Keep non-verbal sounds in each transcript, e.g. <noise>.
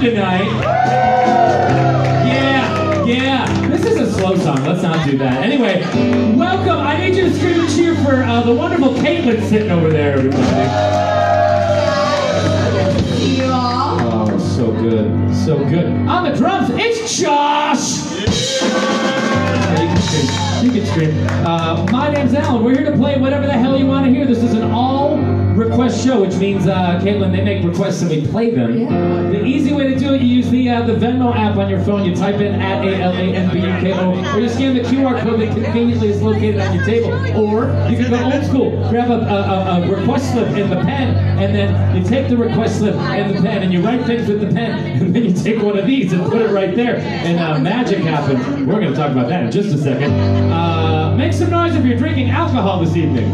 tonight? Yeah, yeah. This is a slow song. Let's not do that. Anyway, welcome. I need you to scream and cheer for uh, the wonderful Caitlin sitting over there, everybody. So good. On the drums, it's Josh! Yeah, you can scream. You can scream. Uh, my name's Alan. We're here to play whatever the hell you want to hear. This is an all request show, which means, uh, Caitlin, they make requests and we play them. Yeah. The easy way to do it, you use the uh, the Venmo app on your phone. You type in at A L A N B U K O, or you scan the QR code that conveniently is located on your table. Or you can go old school, grab a, a, a, a request slip in the pen, and then you take the request slip and the pen, and you write things with the pen, <laughs> and then you take one of these and put it right there, and uh, magic happens. We're going to talk about that in just a second. Uh, make some noise if you're drinking alcohol this evening.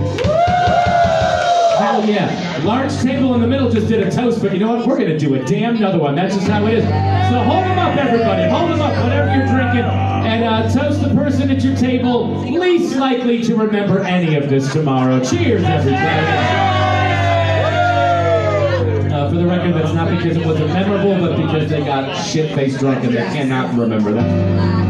Hell yeah. Large table in the middle just did a toast, but you know what? We're going to do a damn another one. That's just how it is. So hold them up, everybody. Hold them up, whatever you're drinking, and uh, toast the person at your table least likely to remember any of this tomorrow. Cheers, everybody. Uh, for the record, that's not because it wasn't memorable, but because they got shit-faced drunk and they cannot remember that.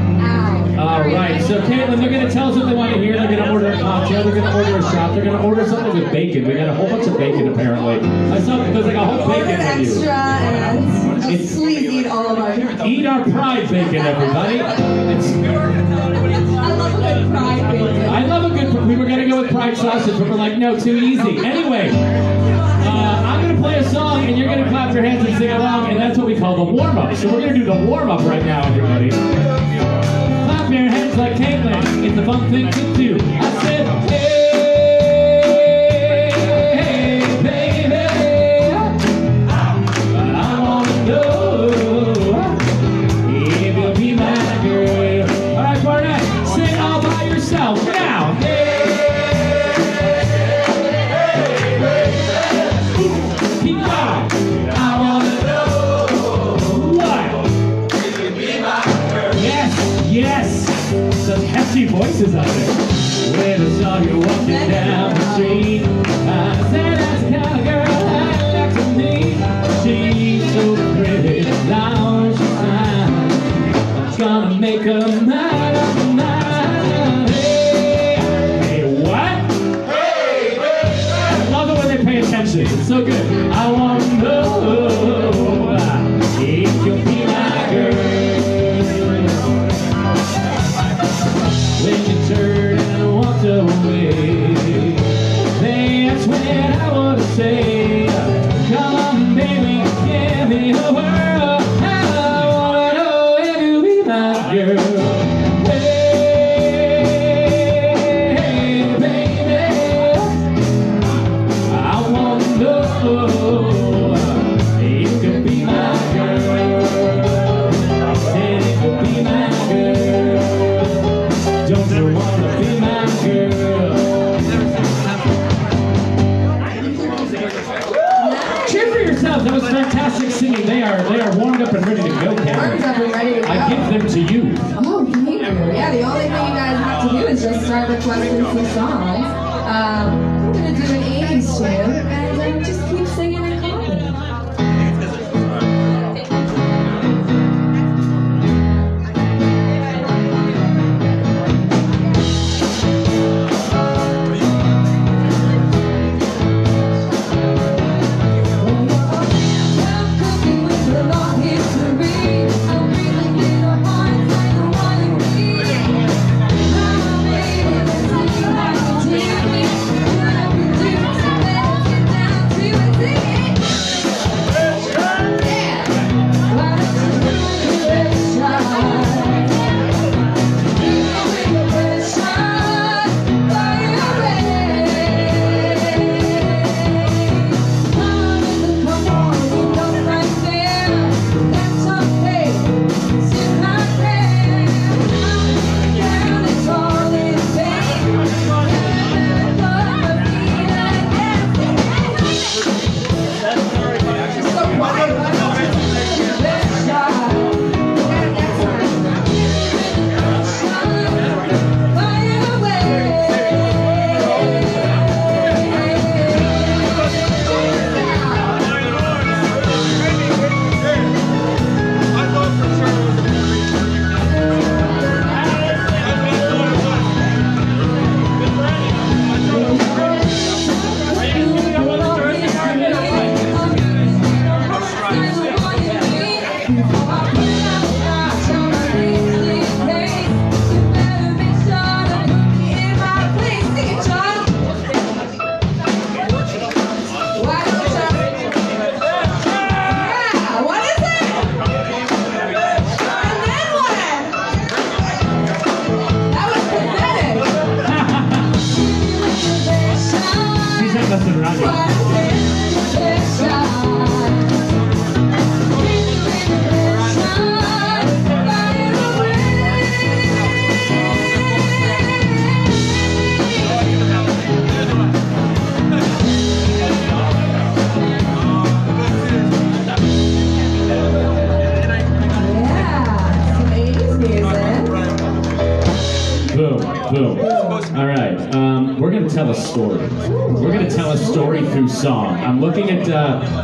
All right, so Caitlin, they're going to tell us what they want to hear. They're going to order a cocktail. They're going to order a shot. They're going to order something with bacon. We got a whole bunch of bacon, apparently. I saw there's like a whole bacon extra menu. and It's- please eat all of our. Eat our pride bacon, everybody. It's, I love a good pride bacon. I love a good. We were going to go with pride sausage, but we're like, no, too easy. Anyway, uh, I'm going to play a song, and you're going to clap your hands and sing along, and that's what we call the warm up. So we're going to do the warm up right now, everybody. Your hands like Caitlin. It's a fun thing to do. I said, hey, songs. Um,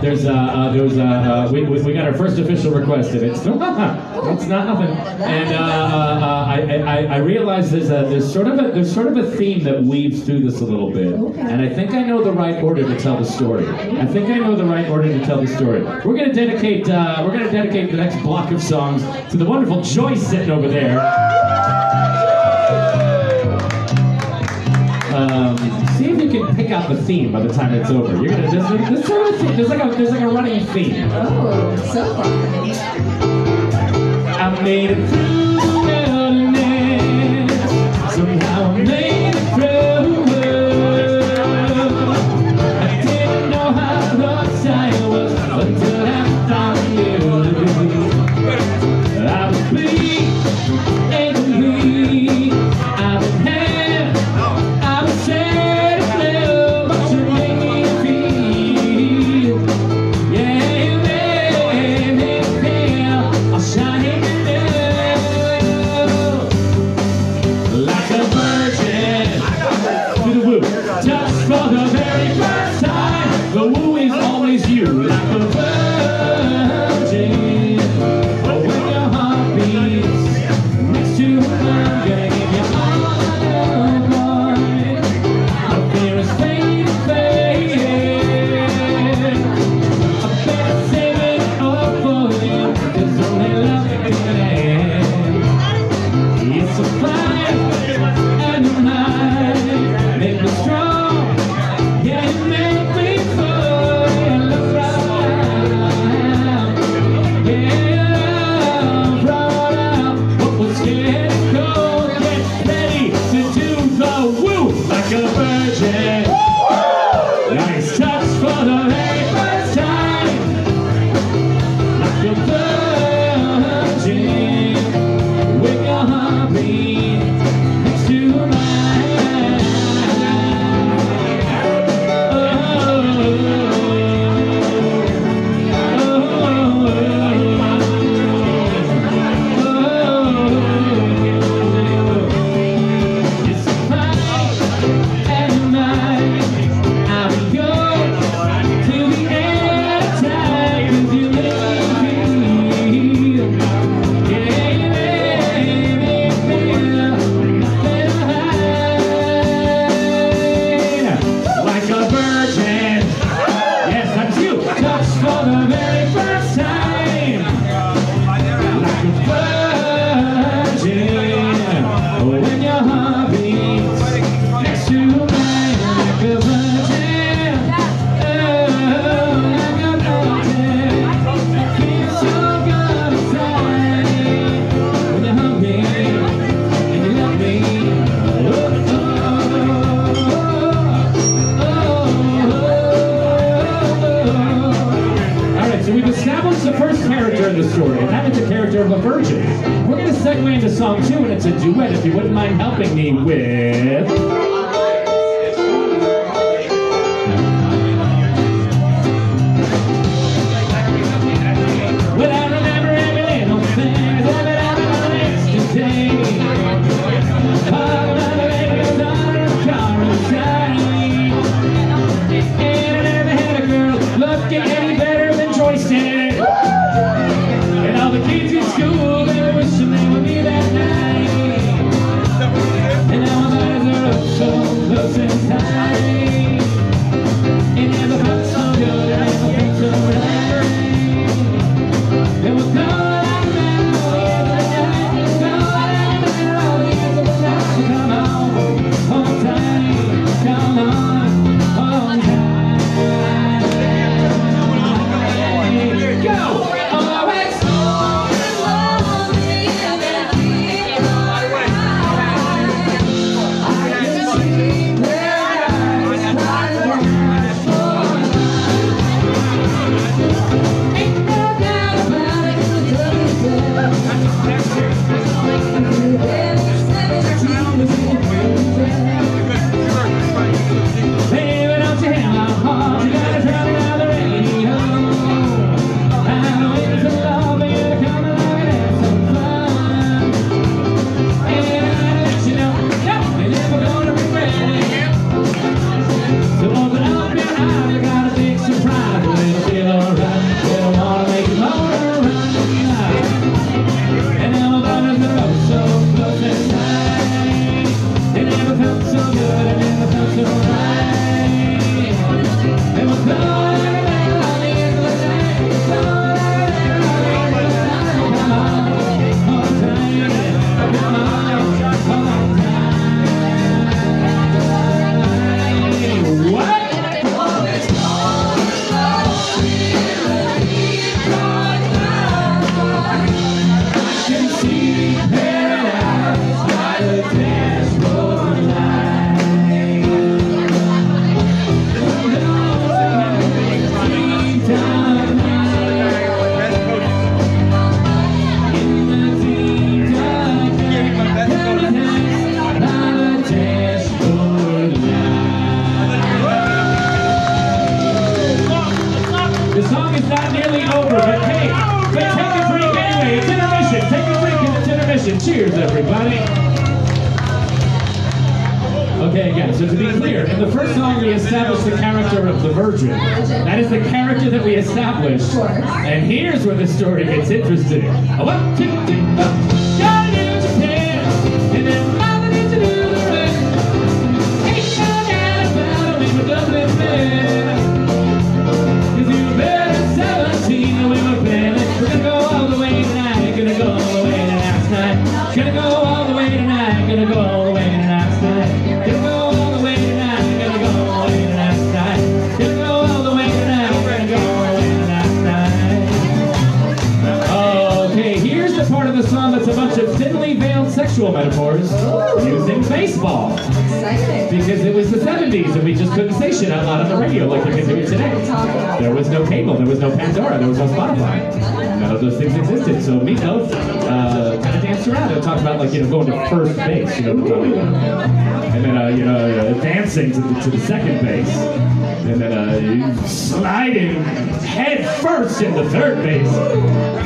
There's uh, uh there was uh, uh, we, we got our first official request of it. <laughs> it's not nothing. And uh, uh, uh, I, I, I realize there's a there's sort of a there's sort of a theme that weaves through this a little bit. And I think I know the right order to tell the story. I think I know the right order to tell the story. We're gonna dedicate we're gonna dedicate the next block of songs to the wonderful Joyce sitting over there. A theme by the time it's over. You're gonna just there's, sort of there's like a there's like a running theme. Oh, so far. I made it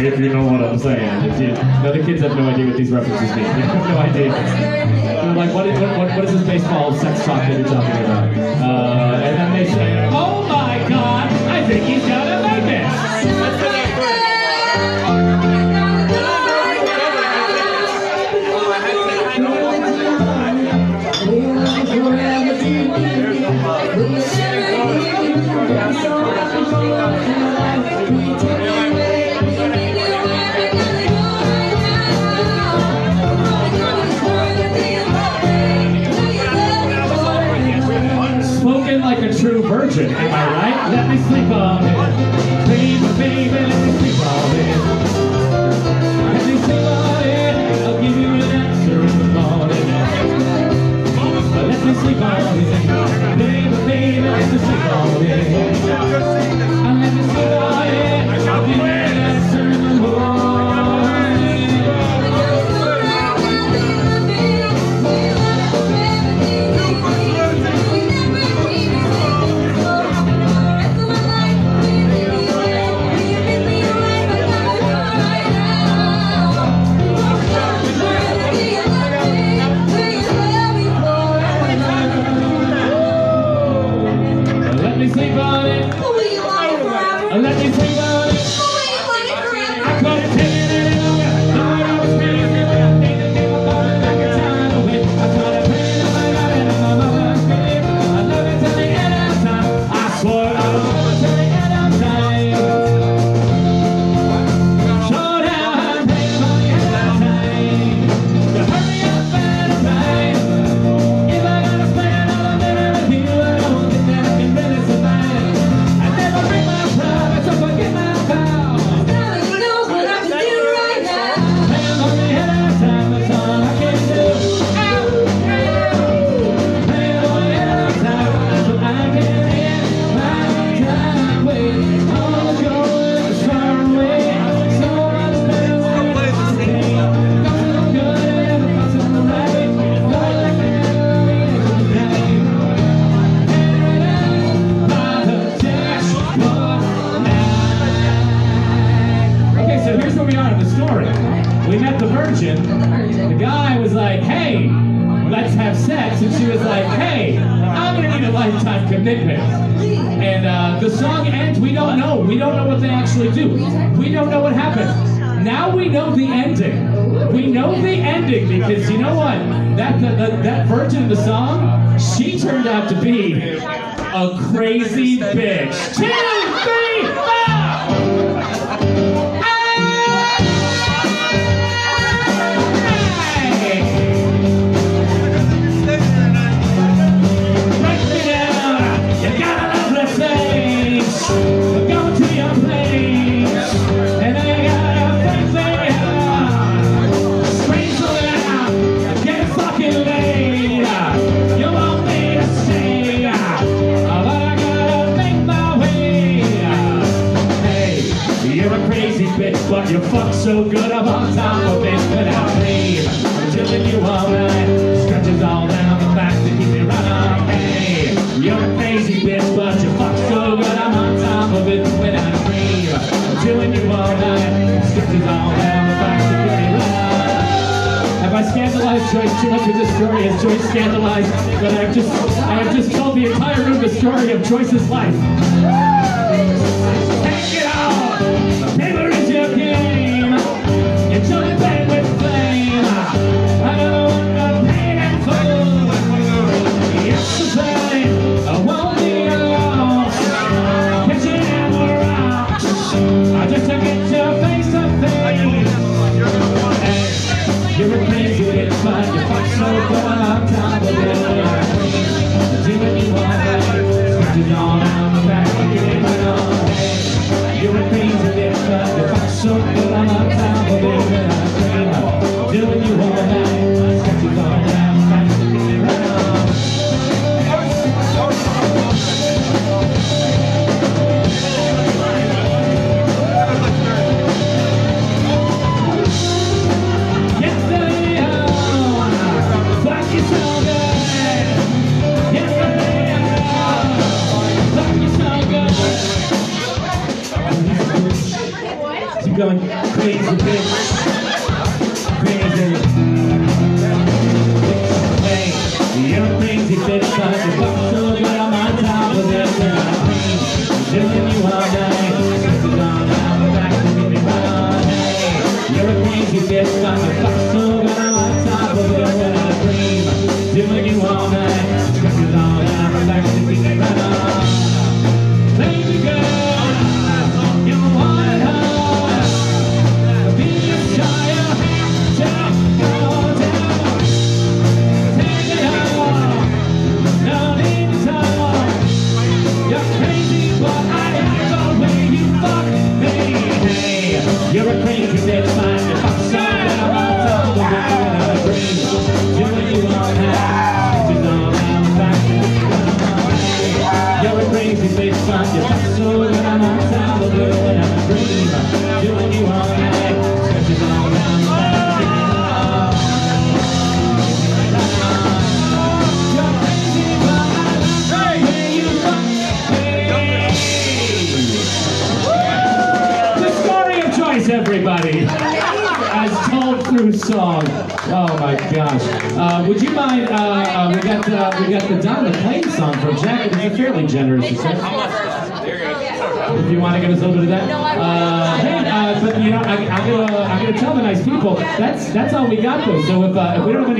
if you know what I'm saying. You, the kids have no idea what these references mean. They <laughs> have no idea. They're like, what is, what, what is this baseball sex talk that you're talking about?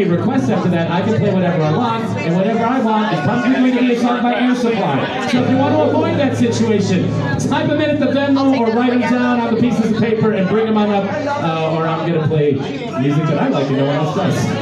requests after that, I can play whatever I want, and whatever I want It comes going to be a song by Air Supply. So if you want to avoid that situation, type them in at the Venmo or write them down on the pieces of paper and bring them on up, uh, or I'm going to play music that I like and no one else does.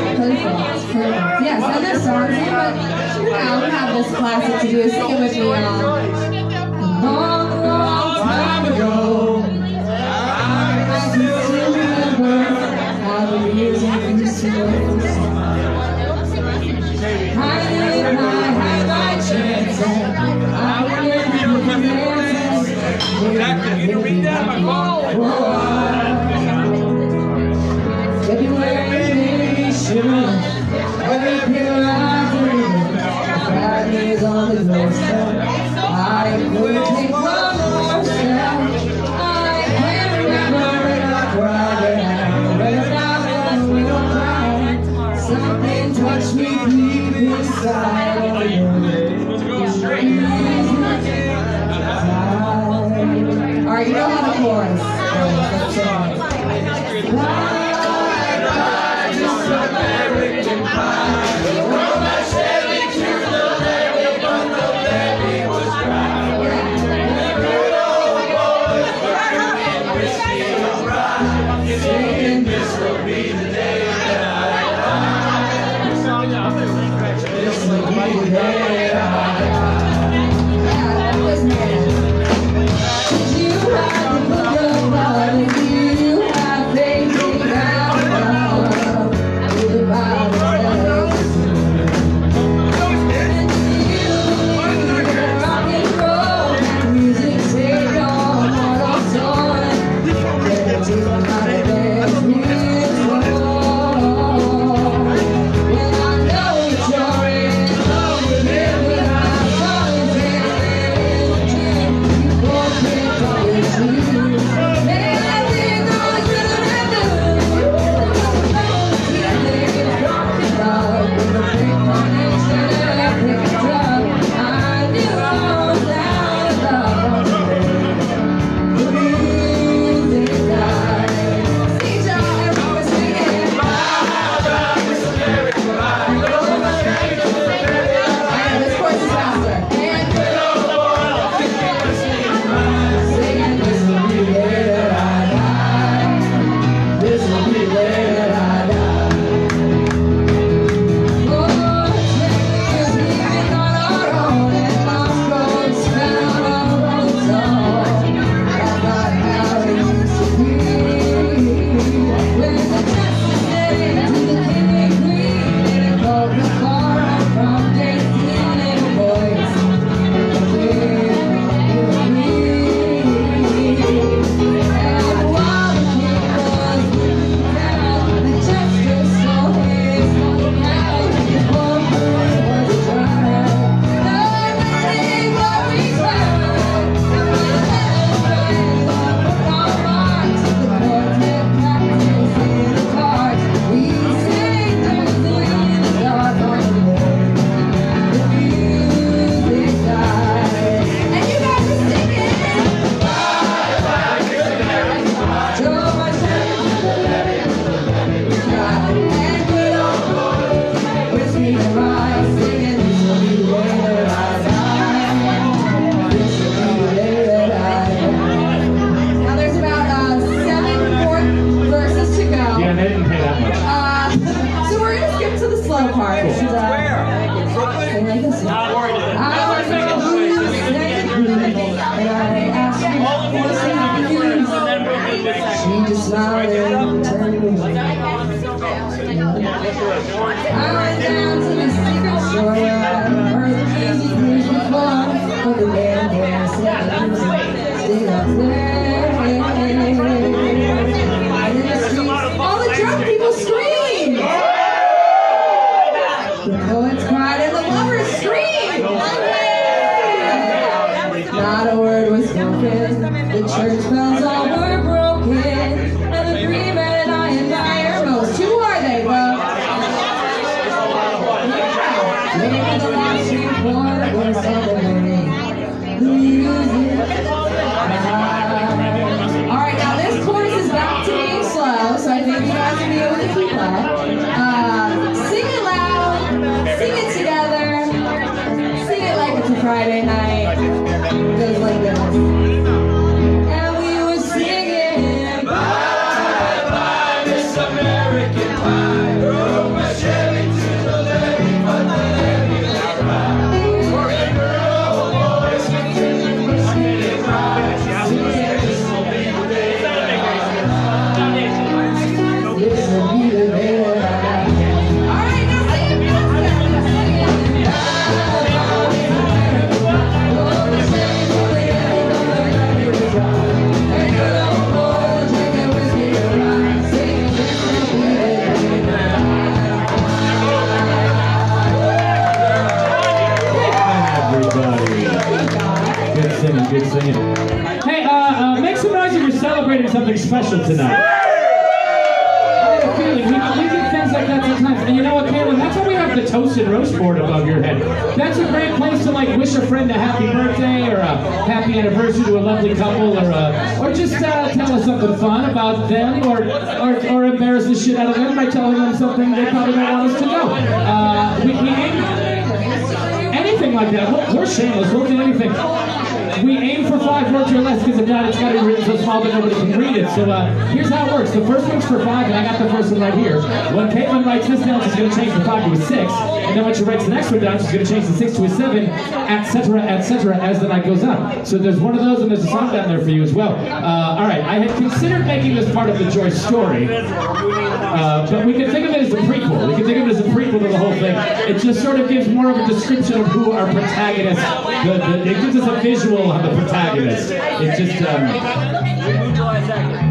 Down, she's going to change the six to a seven, etc., etc., as the night goes on. So there's one of those, and there's a song down there for you as well. Uh, all right, I had considered making this part of the Joyce story. Uh, but we can think of it as a prequel. We can think of it as a prequel to the whole thing. It just sort of gives more of a description of who our protagonist. The, the, it gives us a visual of the protagonist. It just. Um,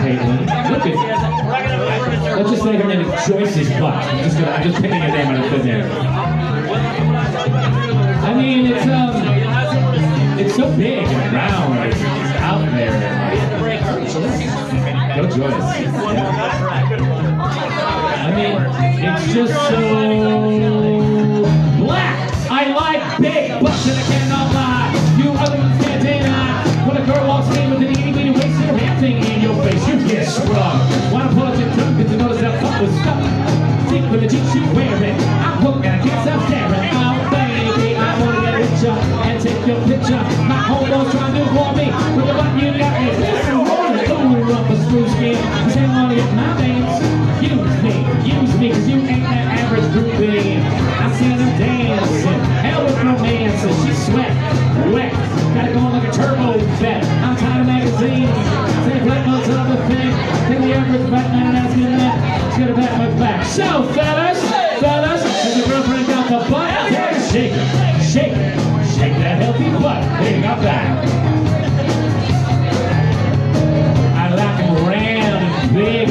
Caitlin! Look at. Let's just say her name is Joyce's butt. I'm just gonna. I'm just picking a name out of thin air. I mean, it's um. It's so big and round. It's out there. Go Joyce. I mean, it's just so was stuck. Think with the jeans she's wearing. I'm hooked and I can't stop staring. Oh baby, I wanna get with ya and take your picture. My homeboy's trying to warn me with the button you got me. Ooh, up a screw skin. Cause they wanna get my veins. Use me, use me, cause you ain't that average groupie. I seen her dancing, hell with romance, and she sweat, wet. Got it going like a turbo vet. I'm tired of magazines. Say black months another thing. Take the average back man asking that. She's got a back my back. So, fellas, fellas, has your girlfriend got the butt? Shake shake shake that healthy butt. They got back.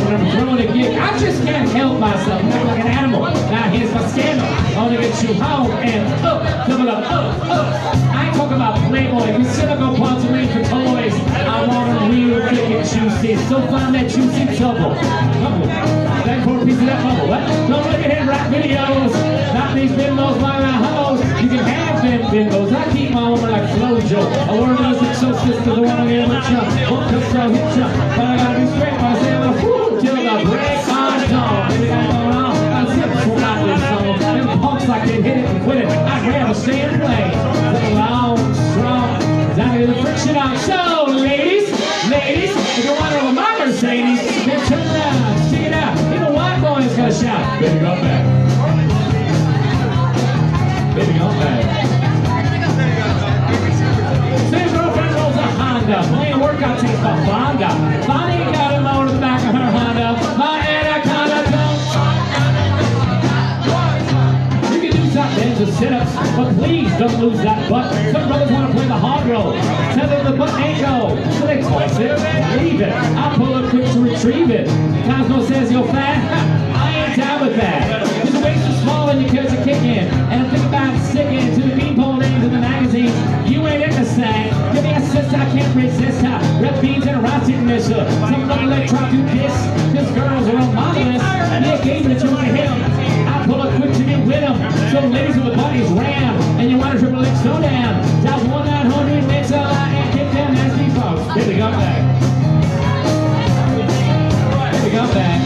I'm throwing a gig. I just can't help myself. I'm like an animal. Now here's my scandal. I want to get you home and up, double up, up, up. I ain't talking about Playboy. We still go pontoline for toys. I want them real thick juicy. So find that juicy double. Bubble. That four piece of that bubble. What? Don't look at him rap videos. Not these bimbos, by my hoes. You can have them bimbos. I keep my woman like Flojo. A woman is a so sister, the one in with ya. Won't just so hit ya. But I gotta be straight by saying, on. I this. Them punks they hit it and quit it. I'd and play. The friction on. So, ladies, ladies, if you over my Mercedes, it out. Even white shout. Baby. Baby. Say girlfriend rolls a Honda, playing workout tapes by Fonda. Bonnie got to sit-ups, but please don't lose that butt. Some brothers want to play the hard roll. Tell them the butt ain't gold. It's expensive. Leave it. I'll pull up quick to retrieve it. Cosmo says you're fat. I ain't down with that. Because the waist is small and your kids are kicking. And I'm thinking about sticking to the beanpole names in the magazine. You ain't in the sack. Give me a sister, I can't resist her. Red beans and a rotten missile. Some little electronic do this. Cause girls are on my. And they to him. So ladies the bodies ram. And you want a triple X slow down. Dial 1 900 mix a lot and kick them nasty folks. Hit the gun back. Hit the gun back.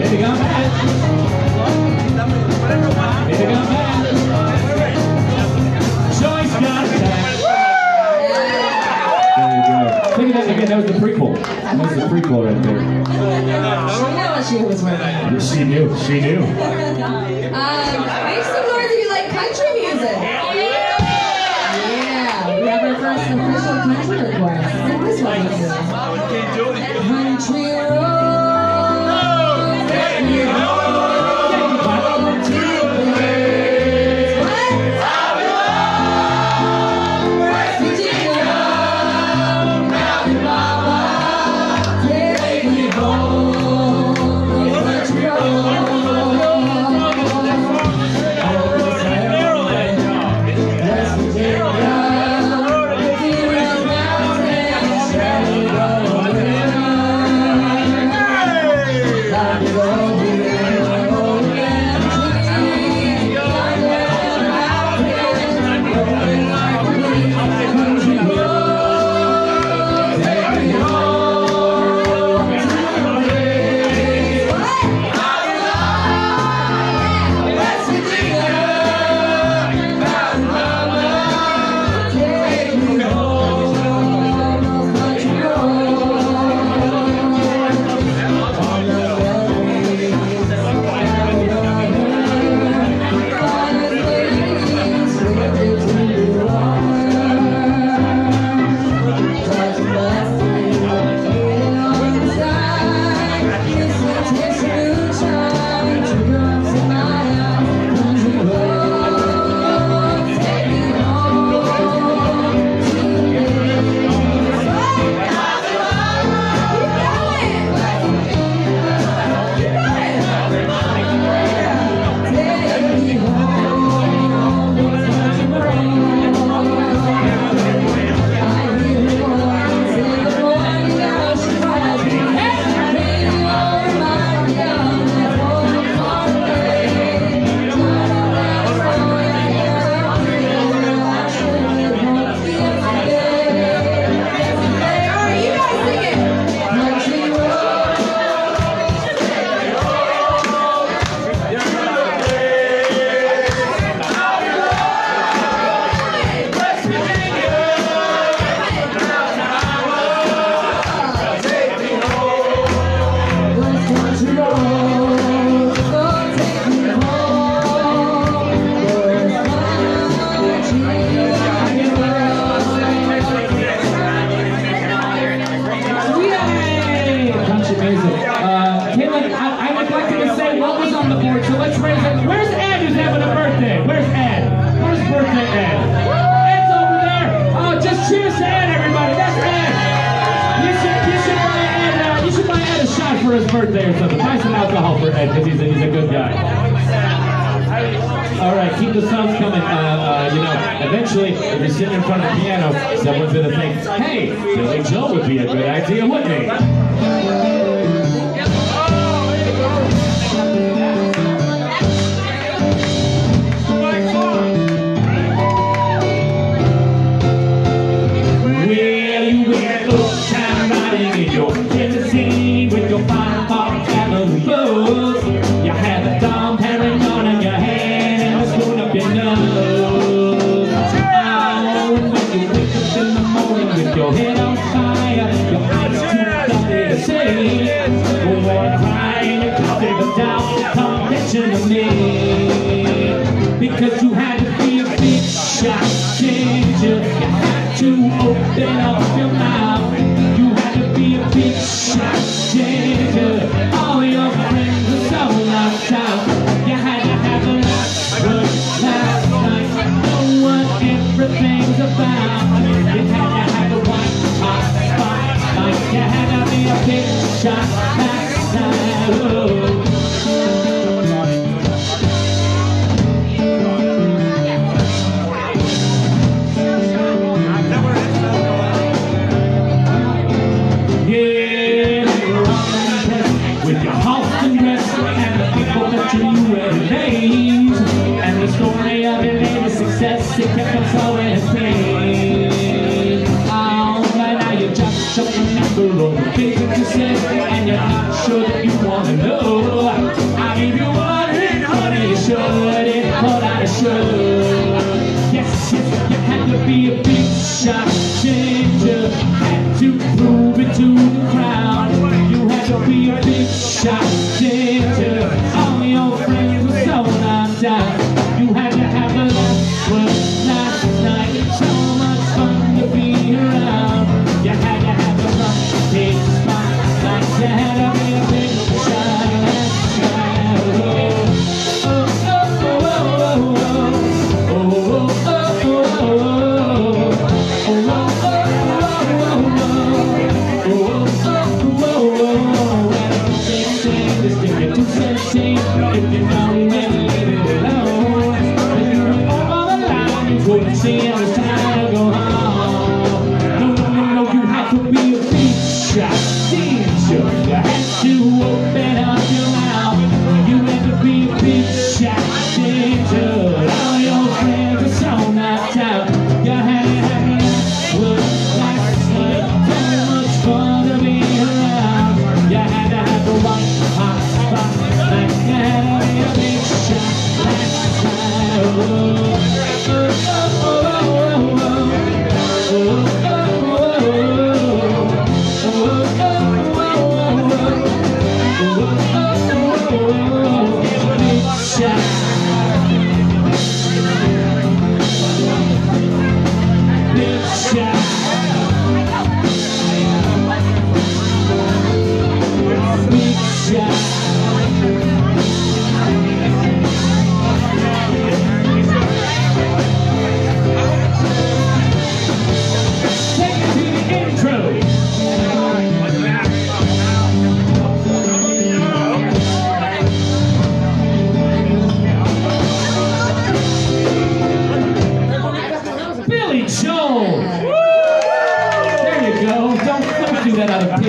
Hit the gun back. Hit the gun back. Joyce got back. That. That was the prequel. That was the prequel right there. She knew she was wearing. She knew. She knew. Um, make some noise if you like country music. Yeah, we have our first official country request. Sing this one with me. Country road, take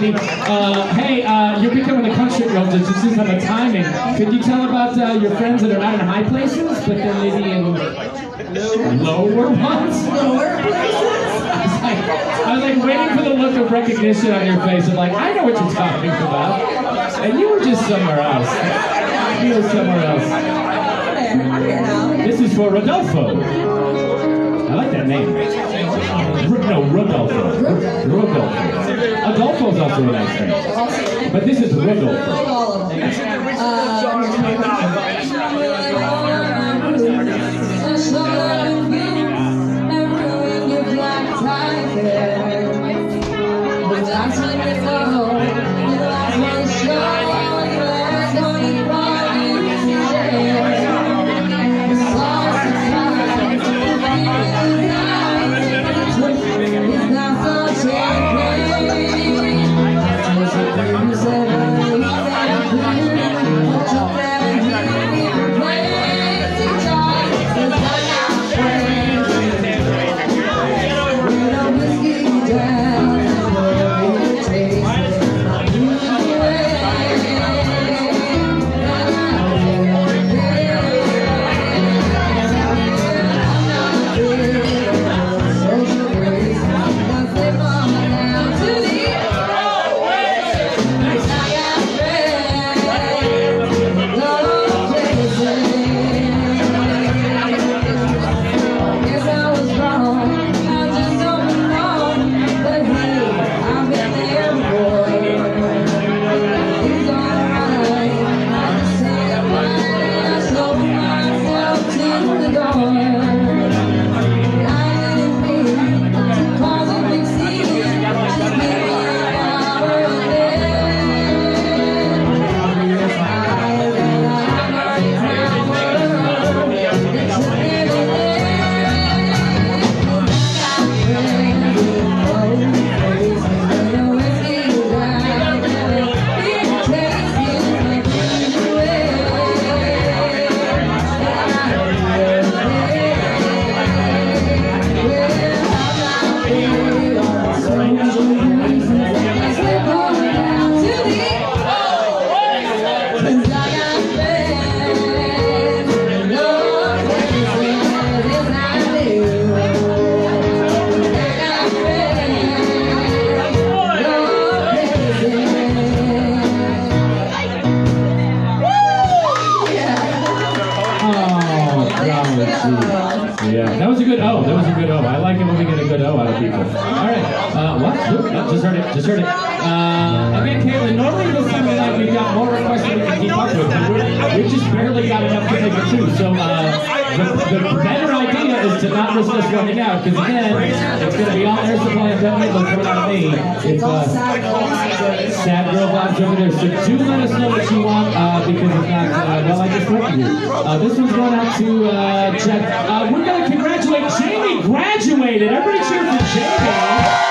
Anthony. Uh, hey, uh, you're becoming a country girl just as soon as timing. Could you tell about uh, your friends that are not in high places, but then maybe in lower ones? Lower places? I was like waiting for the look of recognition on your face of like, I know what you're talking about. And you were just somewhere else. You were somewhere else. This is for Rodolfo. I like that name no, Rodolfo. Rodolfo. Adolfo's also a nice name. But this is Rodolfo. Um, the better idea is to not resist running out, because again, it's going to be on air supply and definitely look for on me. It's uh, Sad Girl Vibes over there. So do let us know what you want, uh, because if not, uh, well, I just want you. Uh, this one's going out to uh, Uh, we're going to congratulate Jamie graduated. Everybody cheer for Jamie.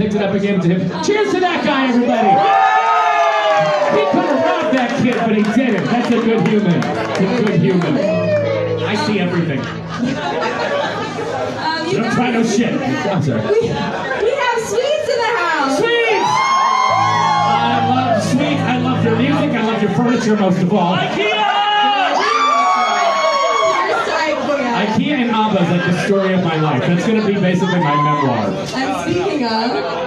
picked it up and gave it to him. Cheers to that guy, everybody! He could have robbed that kid, but he didn't. That's a good human. A good human. I see everything. Um, don't try no shit. I'm sorry. We, we have sweets in the house. Sweets! I love sweets. I love your music. I love your furniture most of all. Nava's like the story of my life. That's going to be basically my memoir. And speaking of.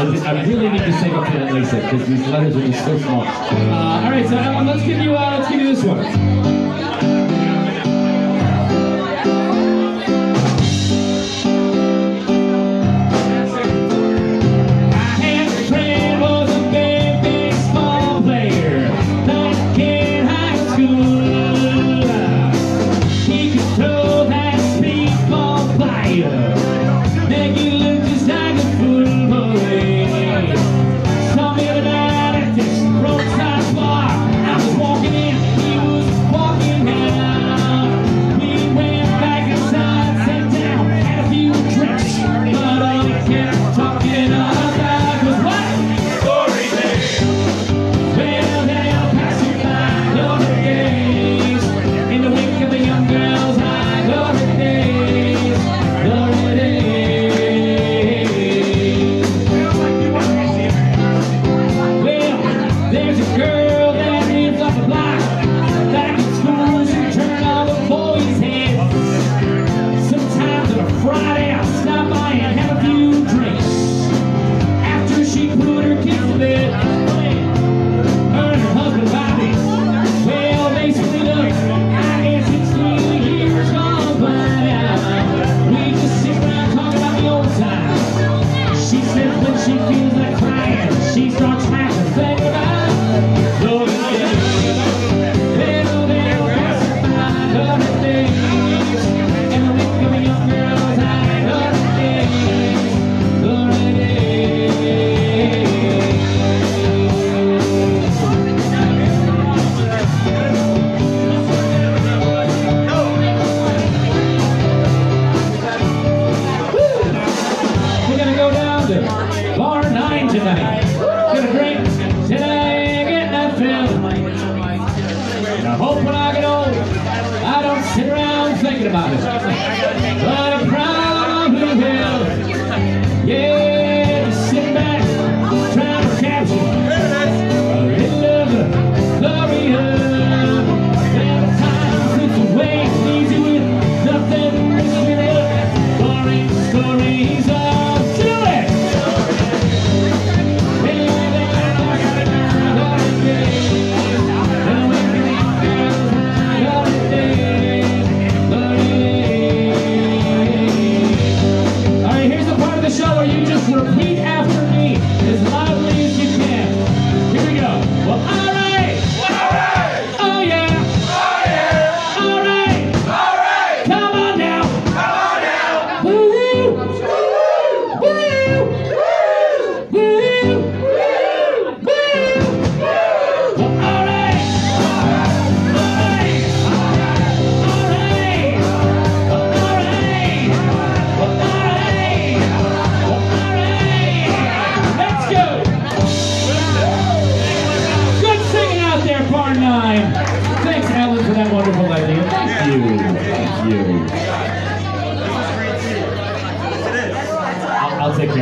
I, I really need to save up for that later because these letters are just so small. Uh,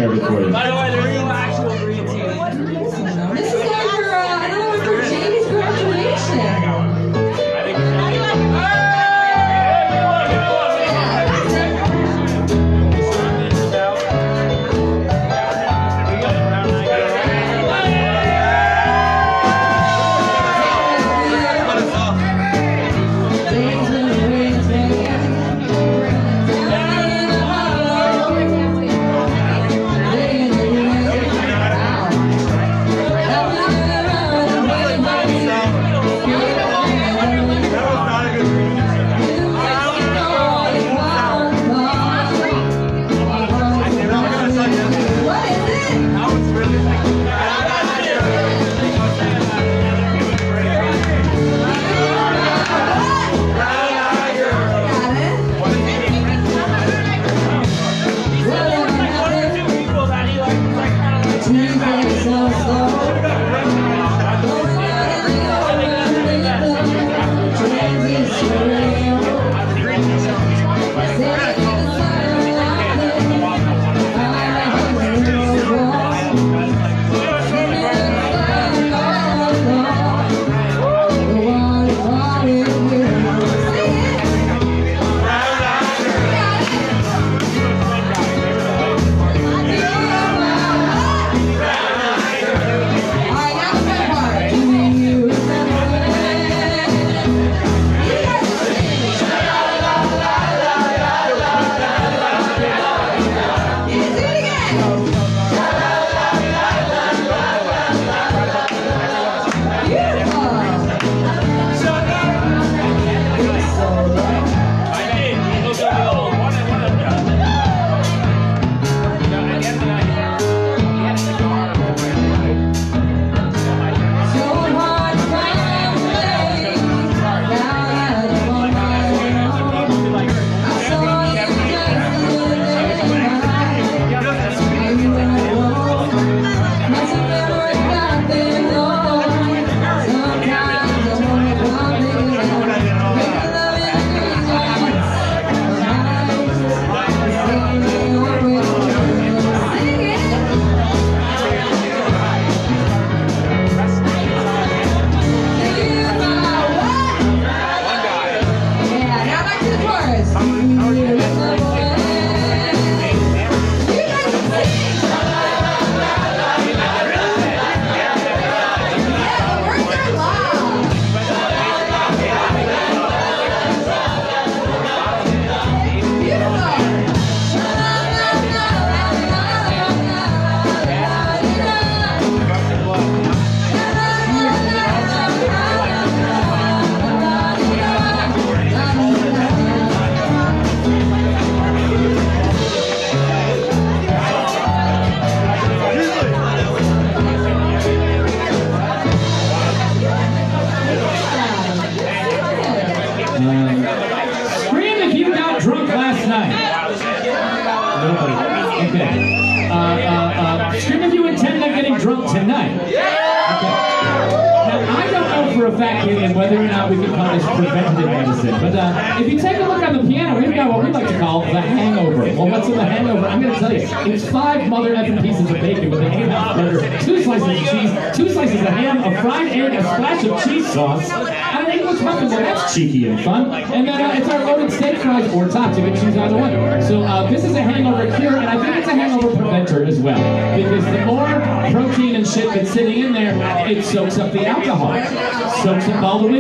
I'll, I'll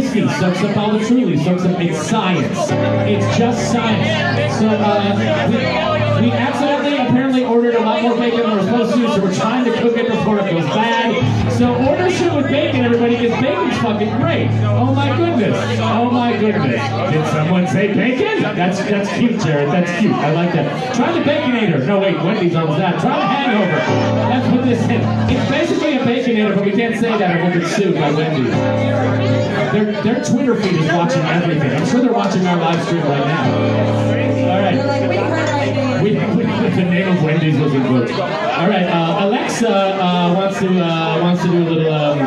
all the up all the truly, soaks up, it's science. It's just science. So uh, we, we accidentally apparently ordered a lot more bacon than we're supposed to, so we're trying to cook it before it goes bad. So order shit with bacon, everybody. because bacon's fucking great. Oh my goodness. Oh my goodness. Did someone say bacon? That's that's cute, Jared. That's cute. I like that. Try the Baconator. No, wait, Wendy's owns that. Try the Hangover. Let's put this in. It's basically a Baconator, but say that or we'll get sued by Wendy's. Their, their Twitter feed is watching everything. I'm sure they're watching our live stream right now. All right. The name of Wendy's was invoked. All right, uh, Alexa uh, wants to uh, wants to do a little. Um,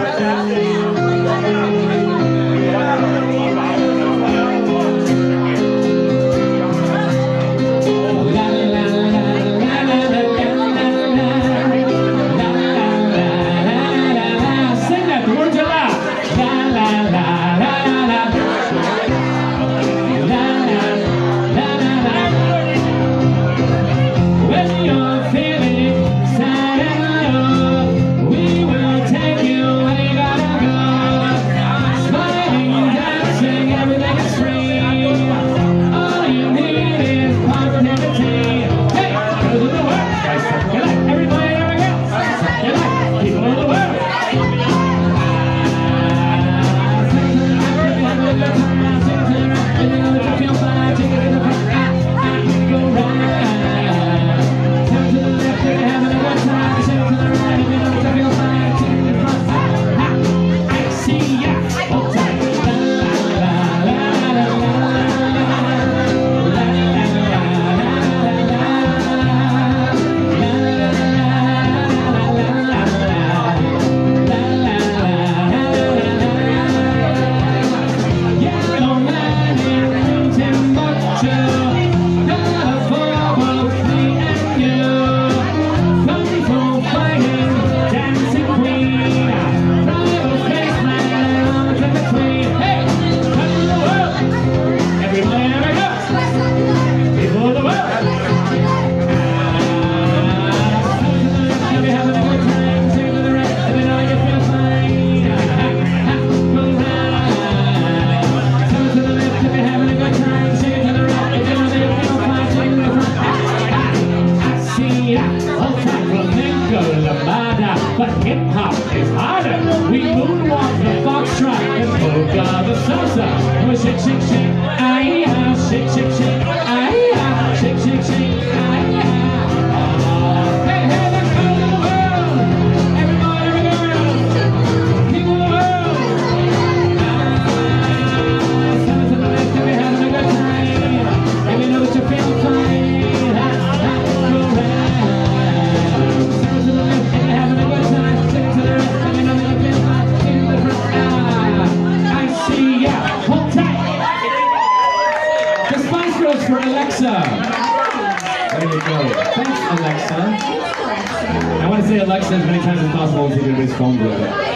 Oswald Silver Stone Brother.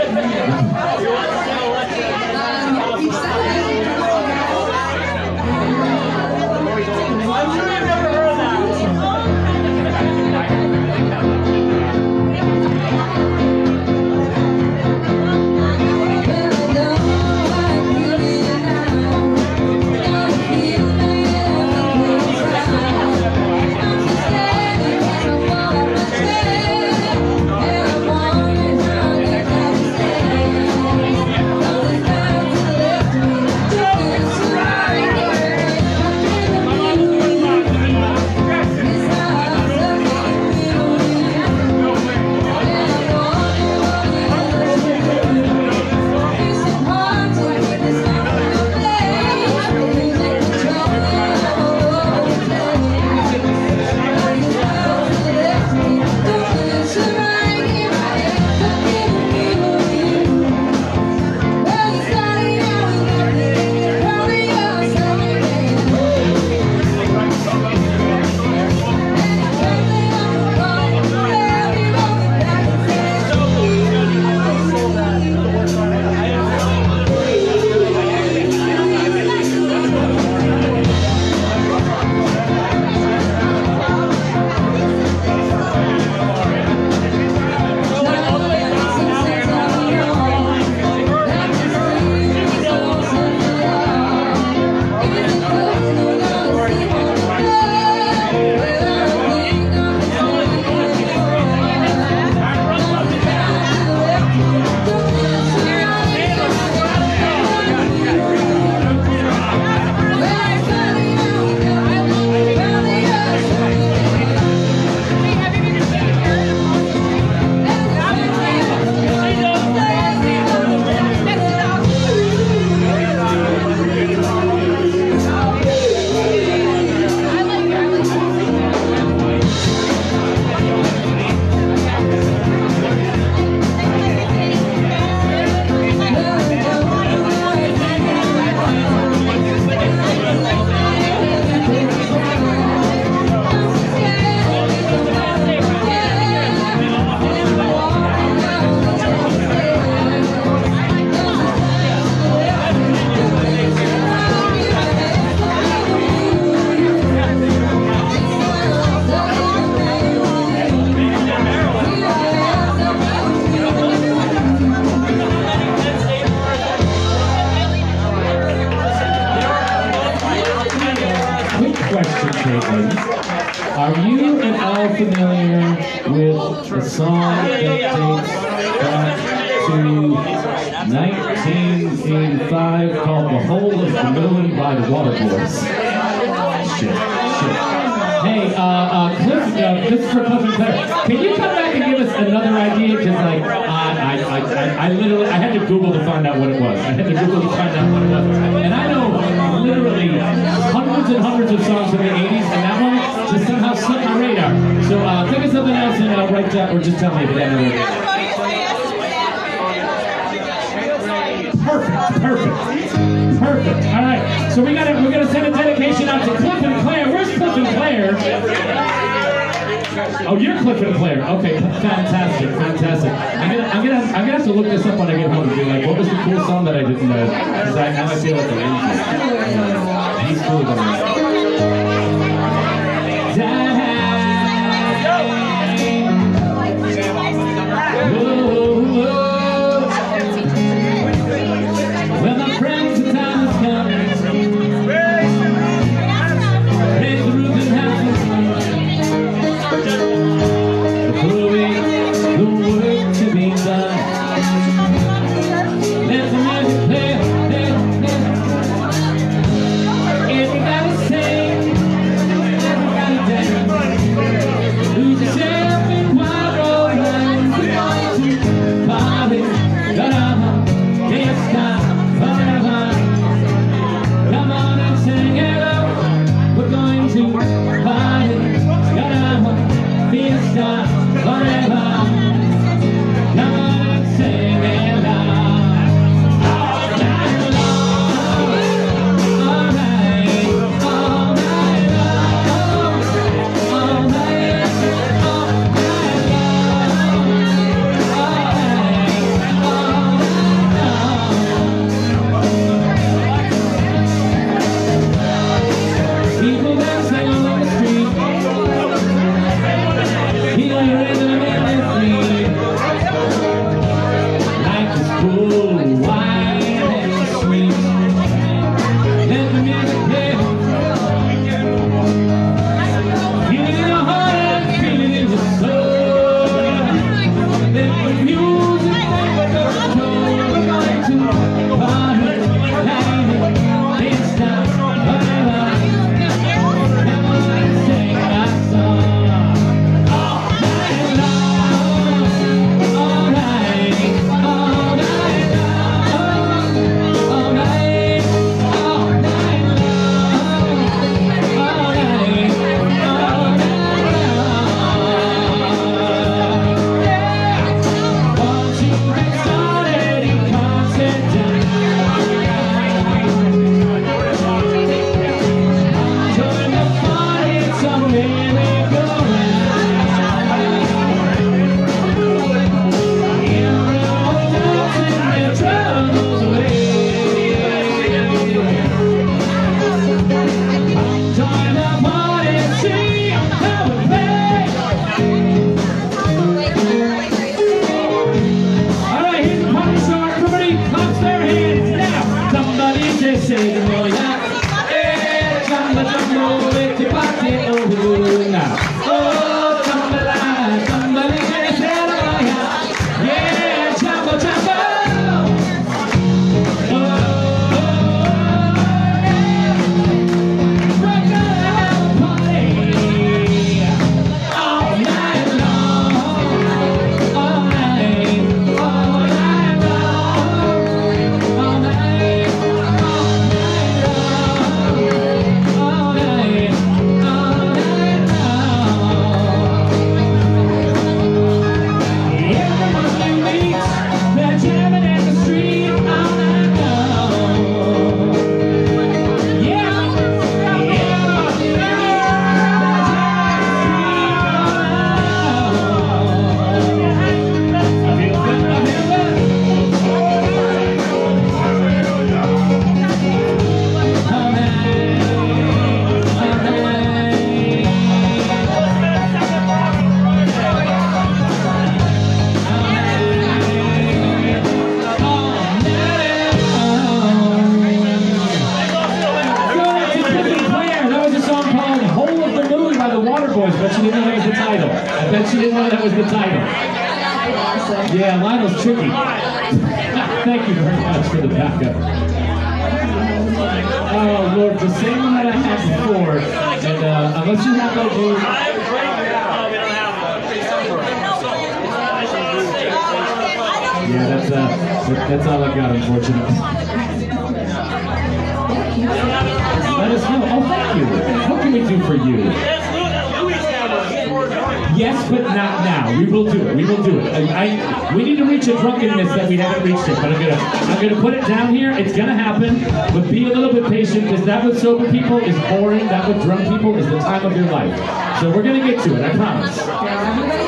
reached it, but I'm gonna I'm gonna put it down here. It's gonna happen, but be a little bit patient because that with sober people is boring. That with drunk people is the time of your life. So we're gonna get to it. I promise.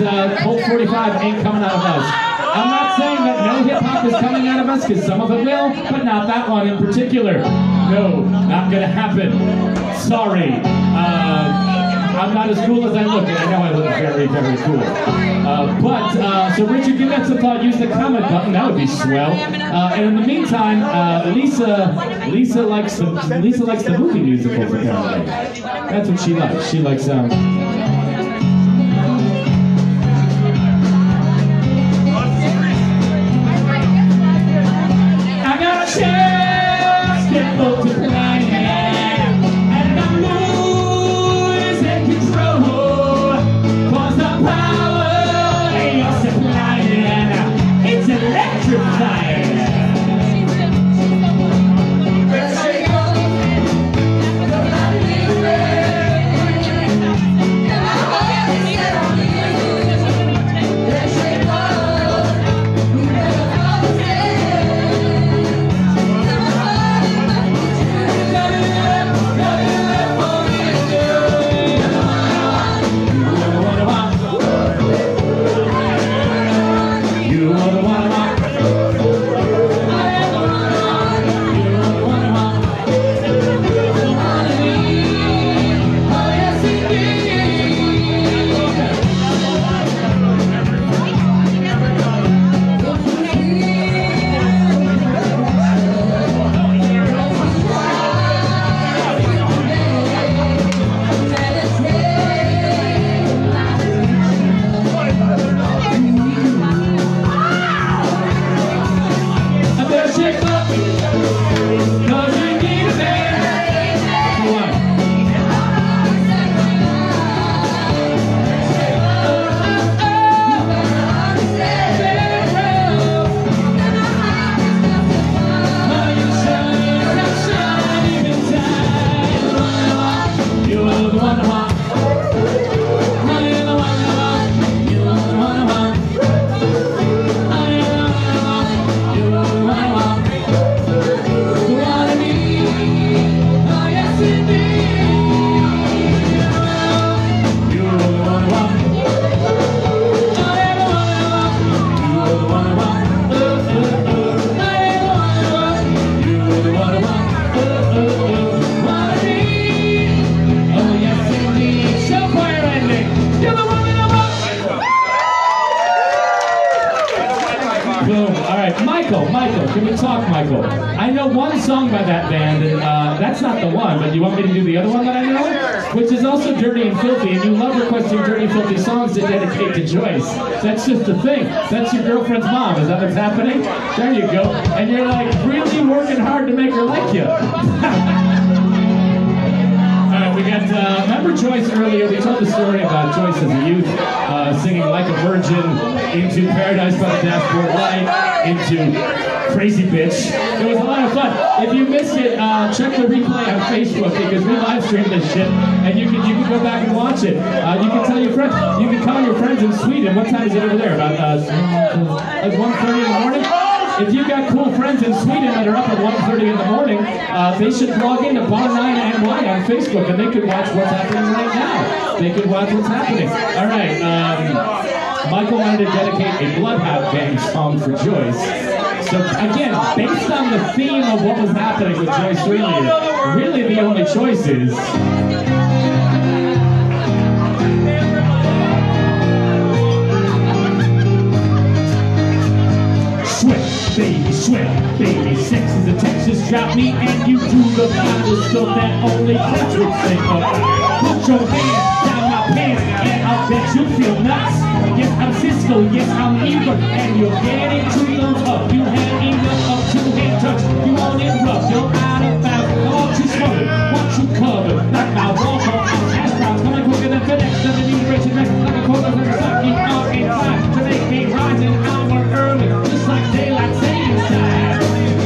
uh, 45 ain't coming out of us. I'm not saying that no hip hop is coming out of us, because some of it will, but not that one in particular. No, not gonna happen. Sorry. Uh, I'm not as cool as I look, and I know I look very, very cool. Uh, but, uh, so Richard, give that some thought. Use the comment button. That would be swell. Uh, and in the meantime, uh, Lisa Lisa likes the, Lisa likes the movie musicals, apparently. That's what she likes. She likes... Um, story as a youth, uh, singing Like a Virgin into Paradise by the Dashboard Light, into Crazy Bitch. It was a lot of fun. If you missed it, uh, check the replay on Facebook because we live streamed this shit, and you can you can go back and watch it. Uh, you can tell your friends. You can call your friends in Sweden. What time is it over there? About uh, like 1.30 in the morning? If you've got cool friends in Sweden that are up at 1.30 in the morning, uh, they should log in to Bar 9 NY on Facebook and they could watch what's happening right now. They could watch what's happening. All right. Um, Michael wanted to dedicate a Bloodhound Gang song for Joyce. So again, based on the theme of what was happening with Joyce earlier, really the only choice is sweat, baby. Sex is a Texas drought. Me and you do the of stuff that only Patrick think about. Put your hand down my pants, and I bet you feel nuts. Yes, I'm Cisco. Yes, I'm Ebert, and you're getting two thumbs up. You had enough of two hand touch. You want it rough. You're out of bounds. I want you smothered. Want you covered. Like my walk on hash browns. Coming quicker than FedEx. Doesn't need racing next. Like a quarter of a second. Out in to make me rise an hour early. Like.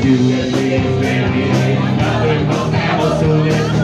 You and me, baby, nothing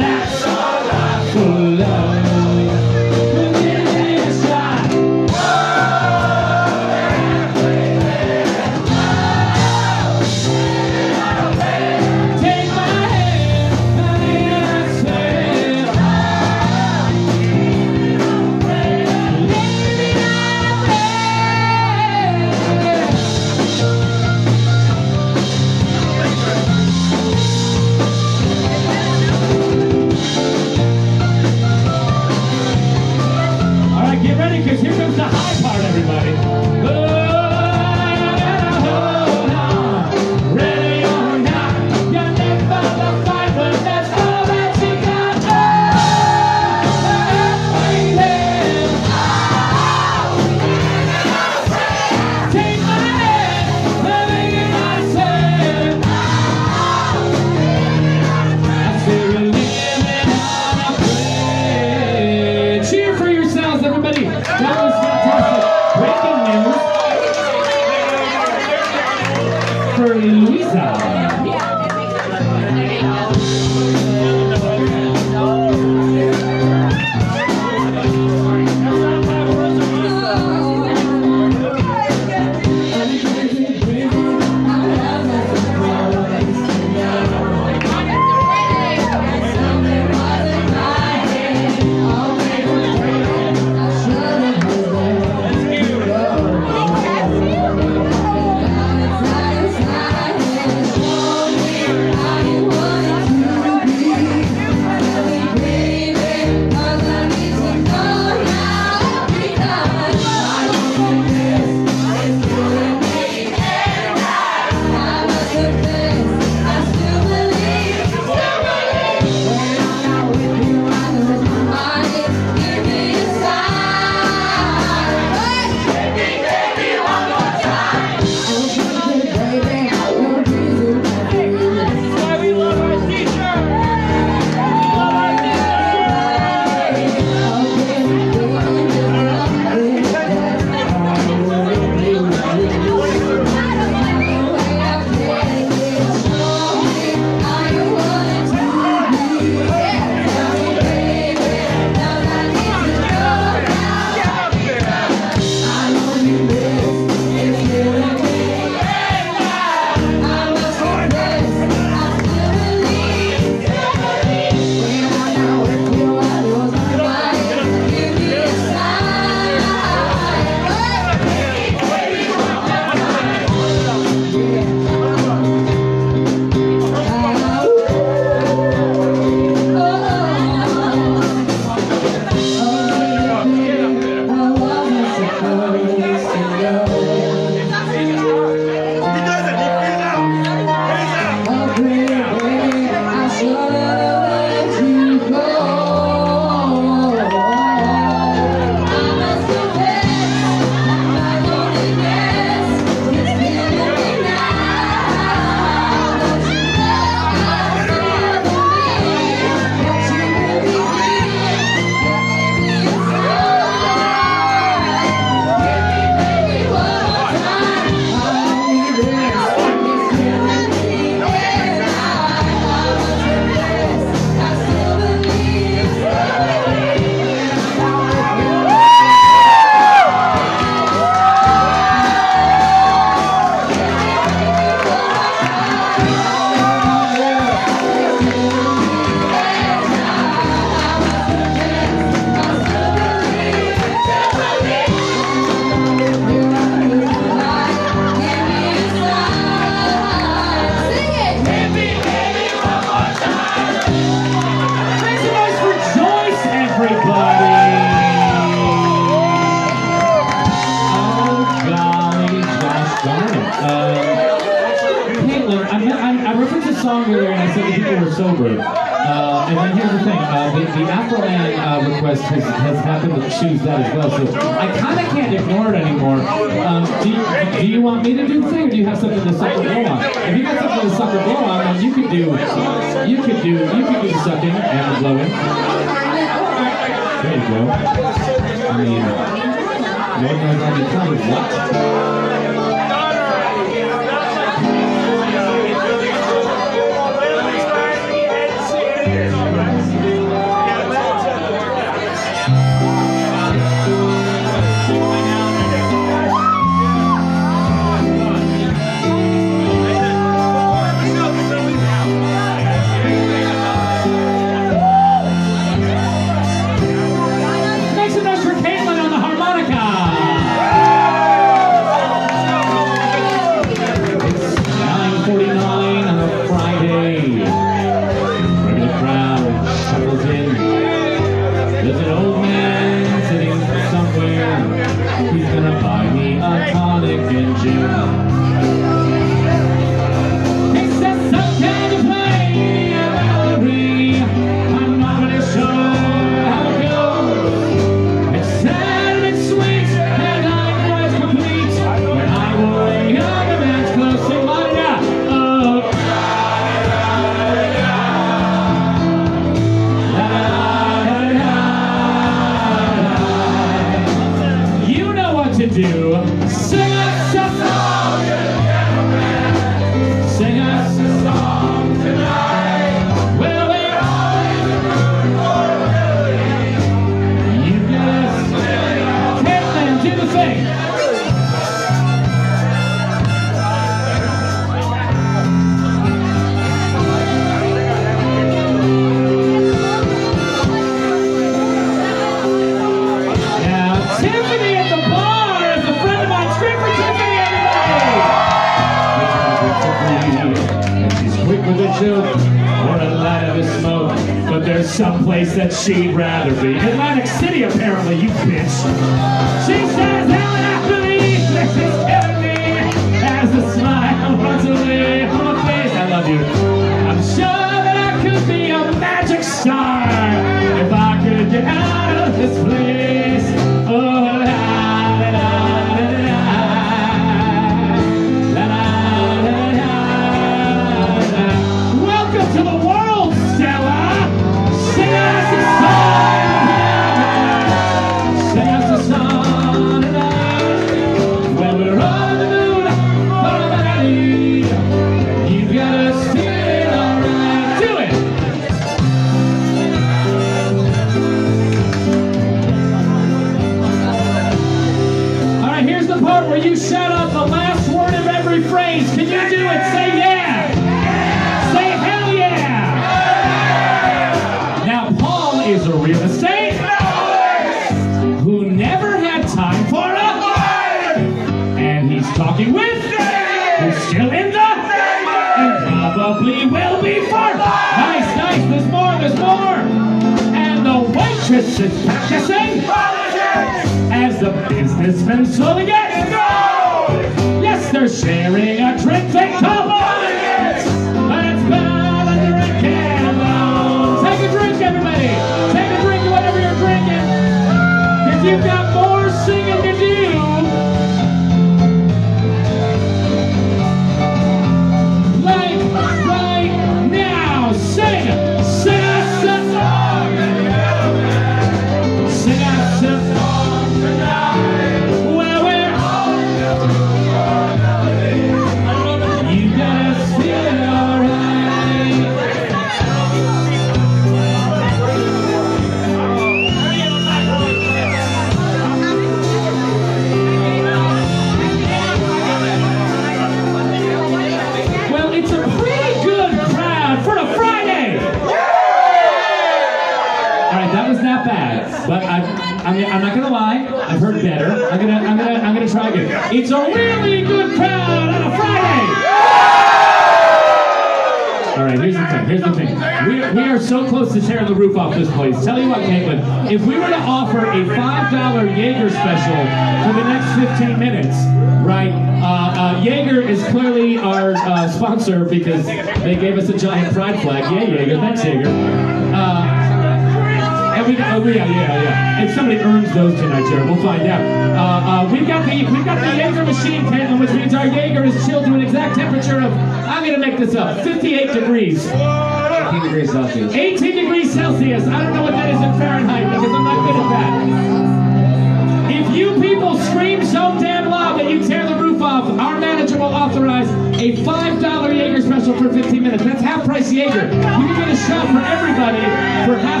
minutes. That's half price Jaeger. You can get a shot for everybody for half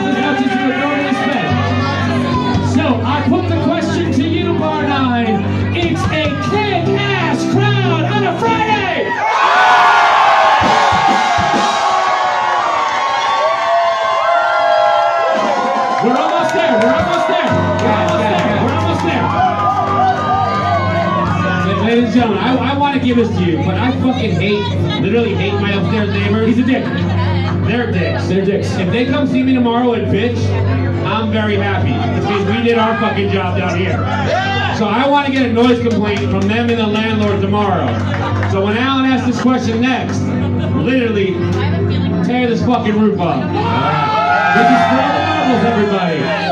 give this to you, but I fucking hate, literally hate my upstairs neighbor. He's a dick. They're dicks. They're dicks. If they come see me tomorrow and bitch, I'm very happy. Because we did our fucking job down here. So I want to get a noise complaint from them and the landlord tomorrow. So when Alan asks this question next, literally, tear this fucking roof off. This is Fred Marbles, everybody.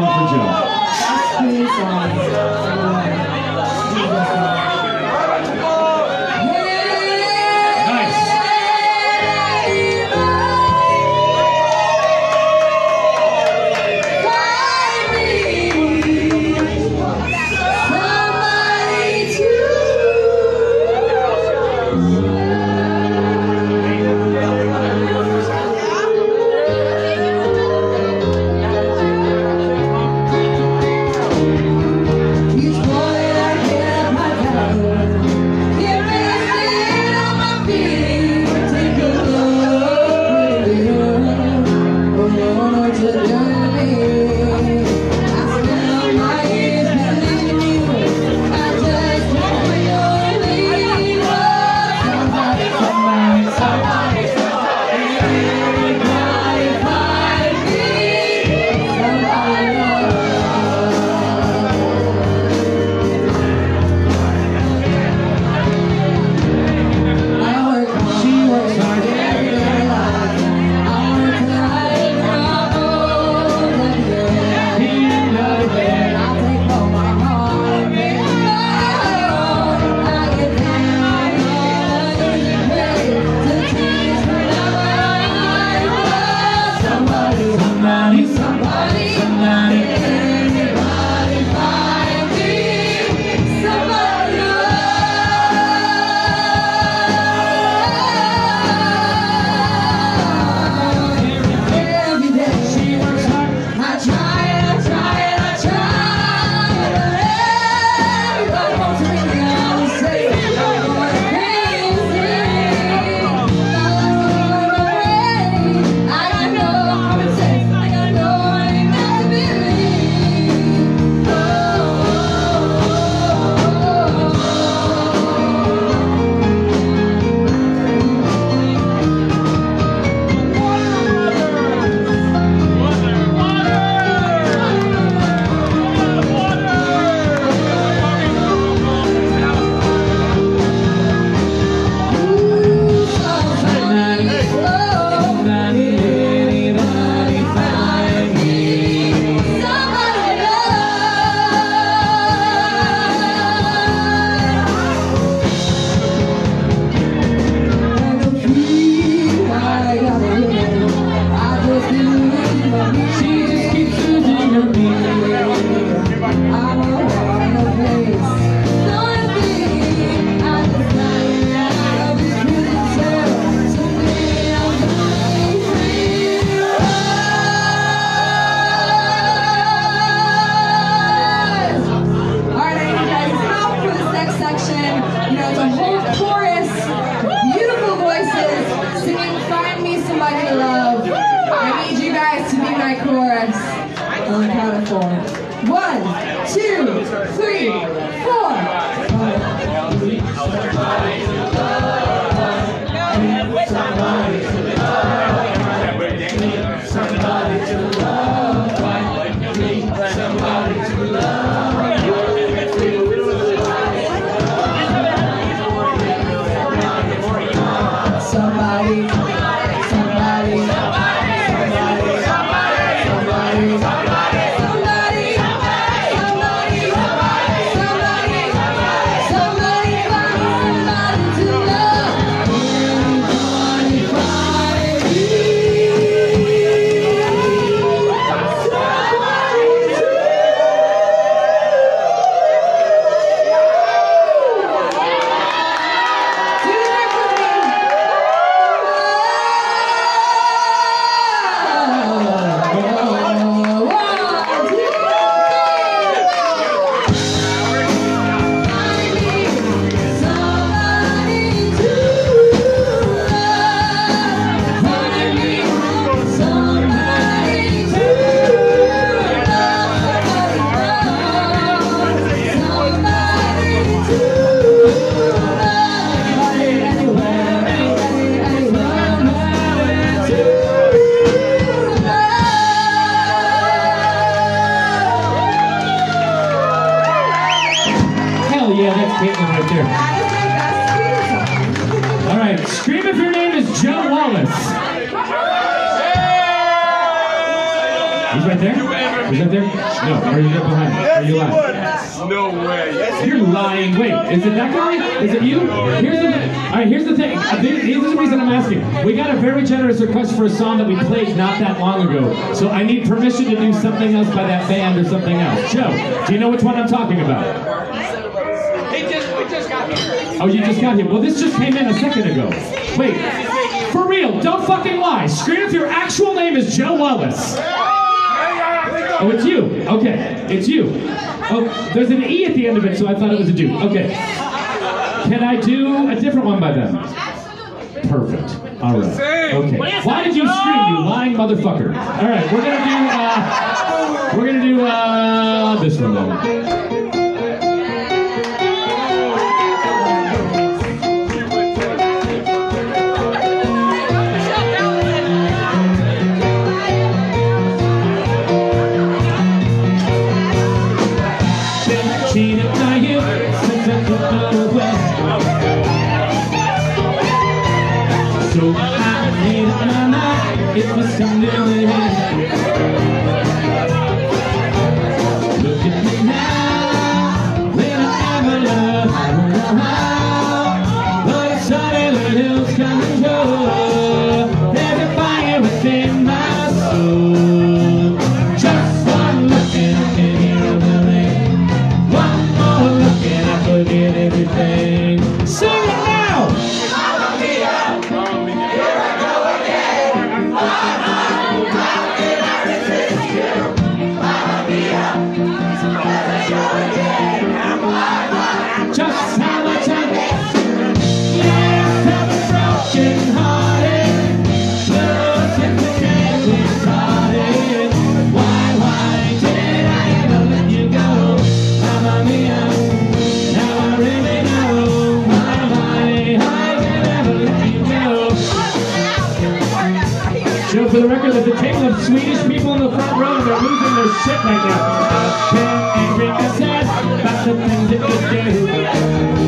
song for Joe. Do you know which one I'm talking about? It just, just got here. Oh, you just got here. Well, this just came in a second ago. Wait, for real, don't fucking lie. Scream if your actual name is Joe Wallace. Oh, it's you. Okay, it's you. Oh, there's an E at the end of it, so I thought it was a dude. Okay. Can I do a different one by them? Perfect. All right. Okay. Why did you scream, you lying motherfucker? All right, we're gonna do. Uh, we're gonna do uh, this one. the table of Swedish people in the front row and they're losing their shit right now. I've angry and sad about the things that you do.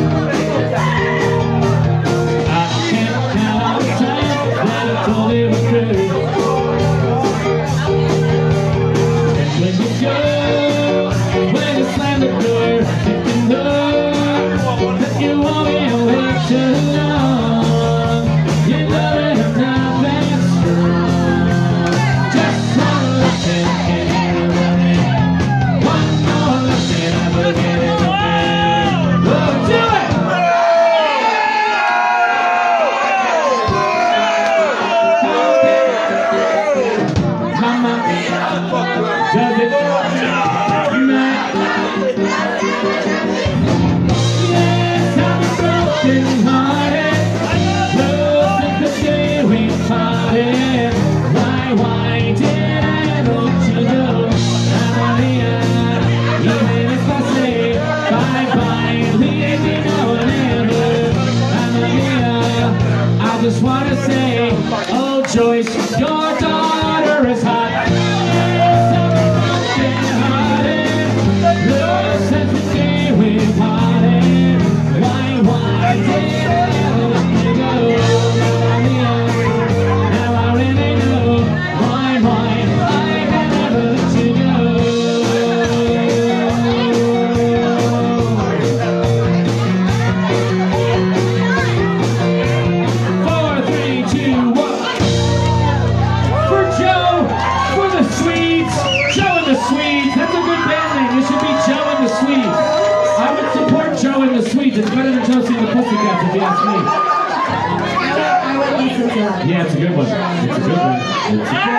Good one. It's a good one.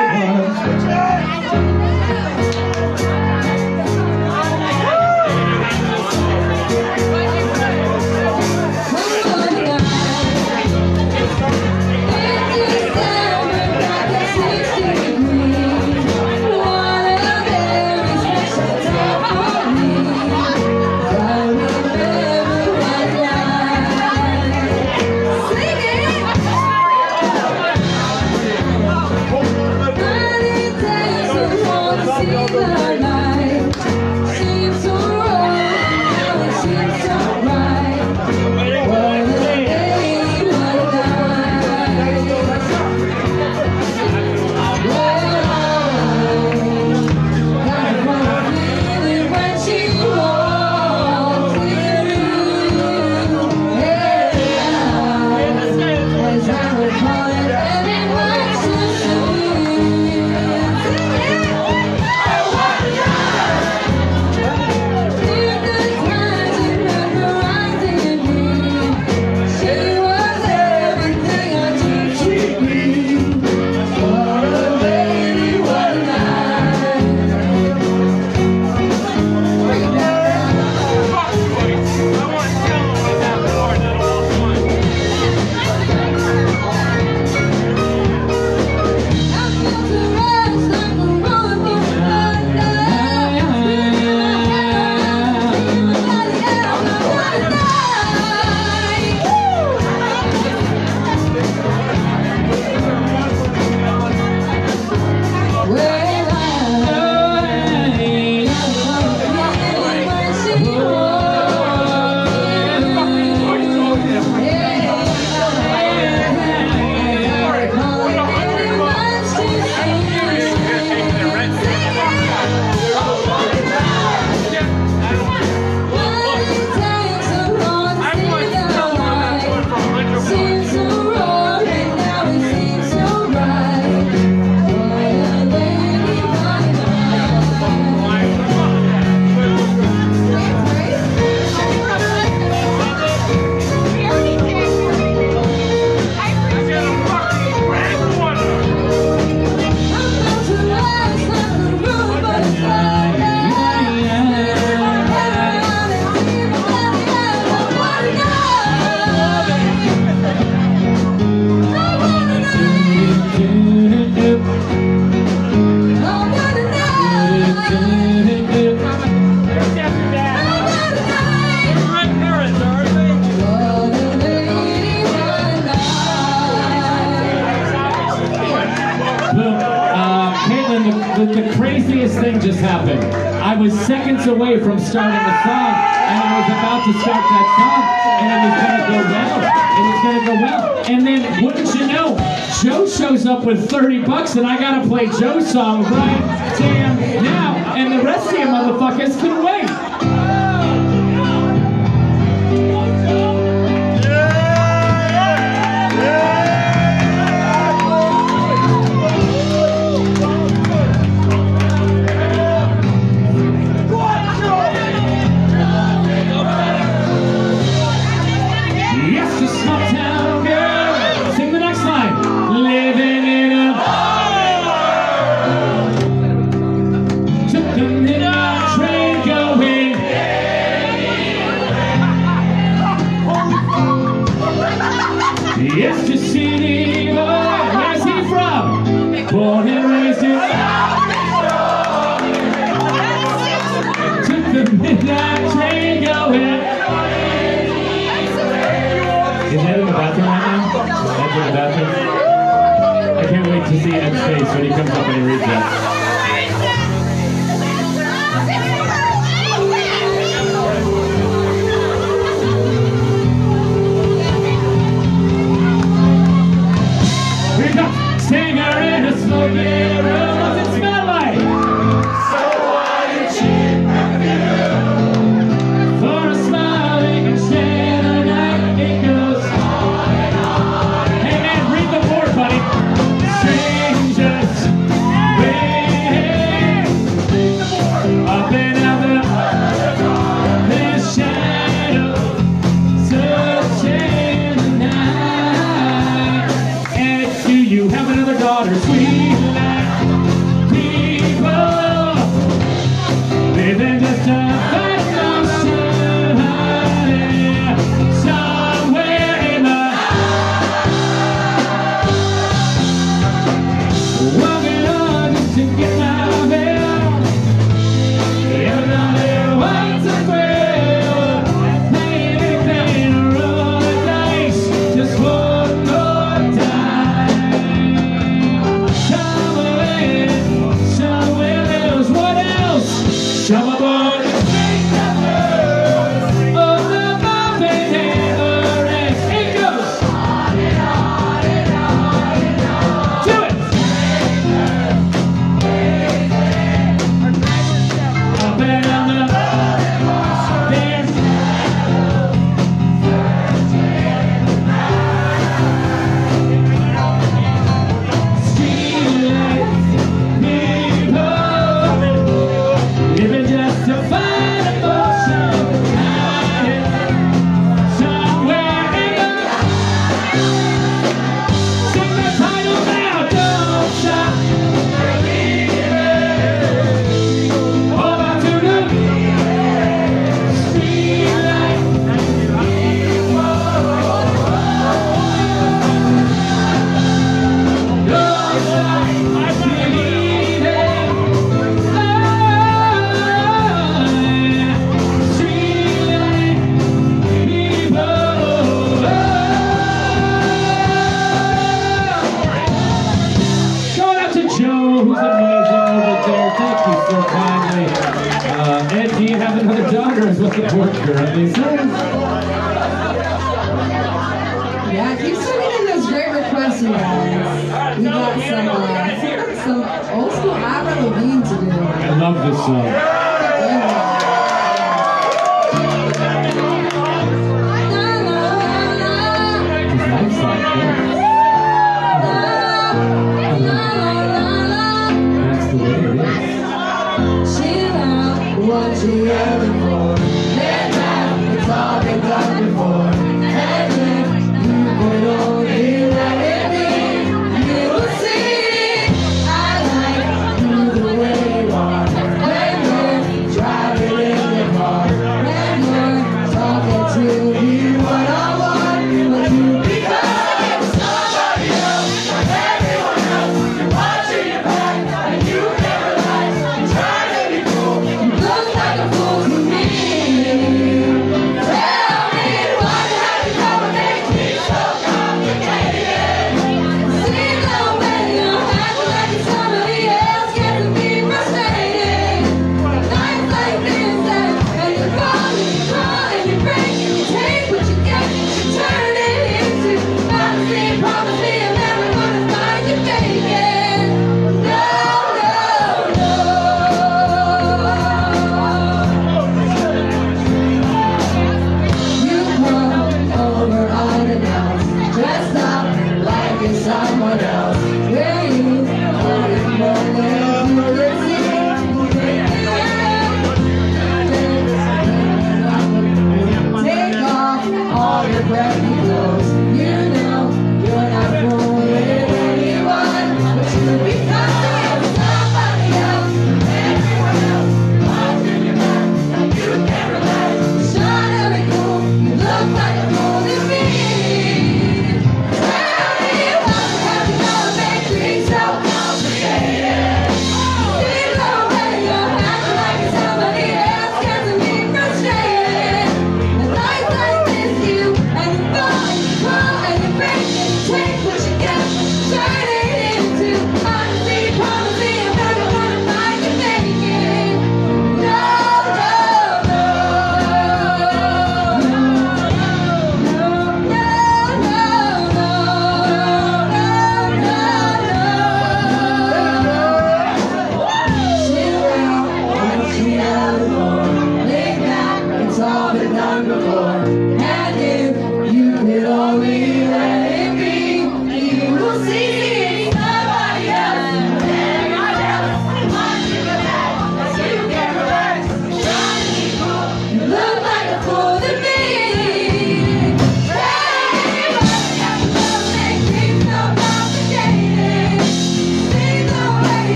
Joe's song right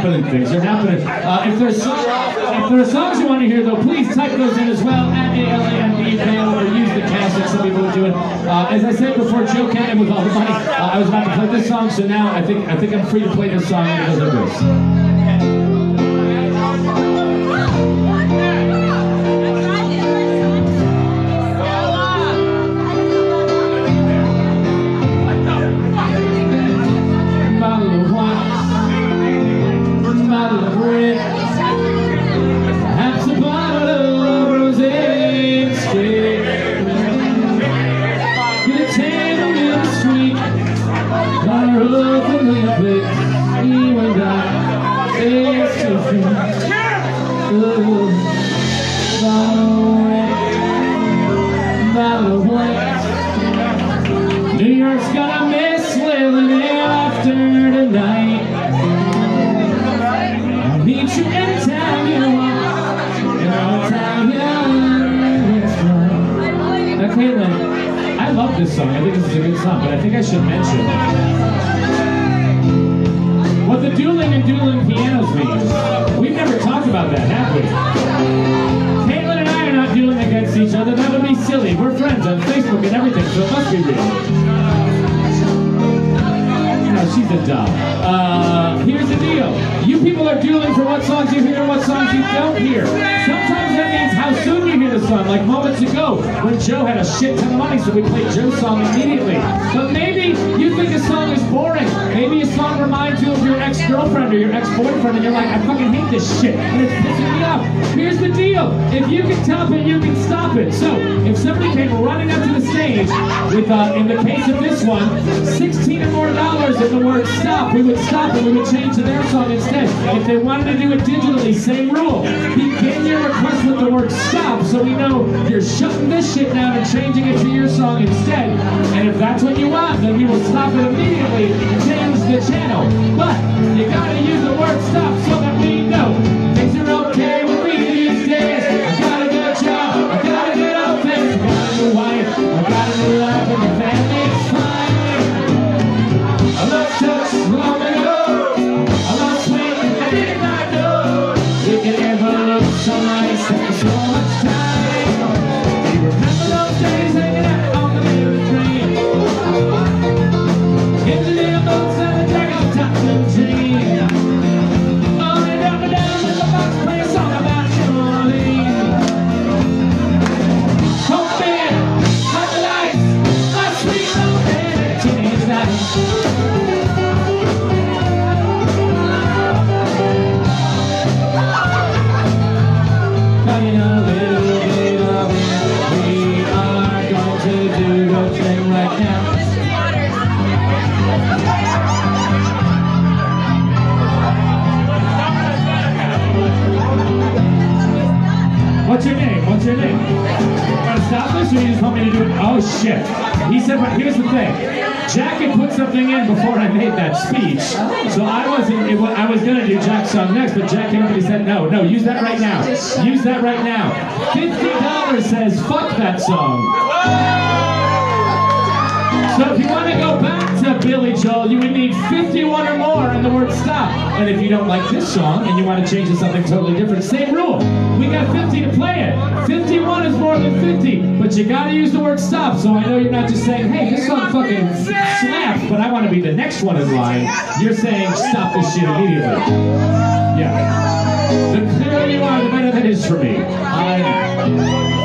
happening. Things are happening. Uh, if, there's if there are songs you want to hear, though, please type those in as well at A-L-A-M-B-K-O or use the cast like some people are doing. Uh, as I said before, Joe Cannon with all the money, uh, I was about to play this song, so now I think, I think I'm free to play this song because of this. Shit ton of money, so we play Joe's song immediately. But maybe you think a song is boring. Maybe a song reminds you of your ex-girlfriend or your ex-boyfriend, and you're like, I fucking hate this shit, and it's pissing me off. Here's the deal. If you can top it, you can stop it. So, if somebody came running up to the stage with, uh, in the case of this one, 16 or more dollars in the word stop, we would stop it. We would change to their song instead. If they wanted to do it digitally, same rule. Begin your request with the word stop so we know you're shutting this shit down and changing it to your song instead. And if that's what you want, then we will stop it immediately, change the channel. But you gotta use the word stop so Or you me to do? Oh shit! He said, here's the thing. Jack had put something in before I made that speech, so I wasn't. It, I was gonna do Jack's song next, but Jack came up and he said, no, no, use that right now. Use that right now. Fifty dollars says fuck that song. So if you want to go back to Billy Joel, you would need 51 or more and the word stop. And if you don't like this song and you want to change to something totally different, same rule. We got 50 to play it. 51 is more than 50, but you got to use the word stop. So I know you're not just saying, hey, this song fucking slaps, but I want to be the next one in line. You're saying stop this shit immediately. Yeah. The clearer you are, the better that is for me. I'm...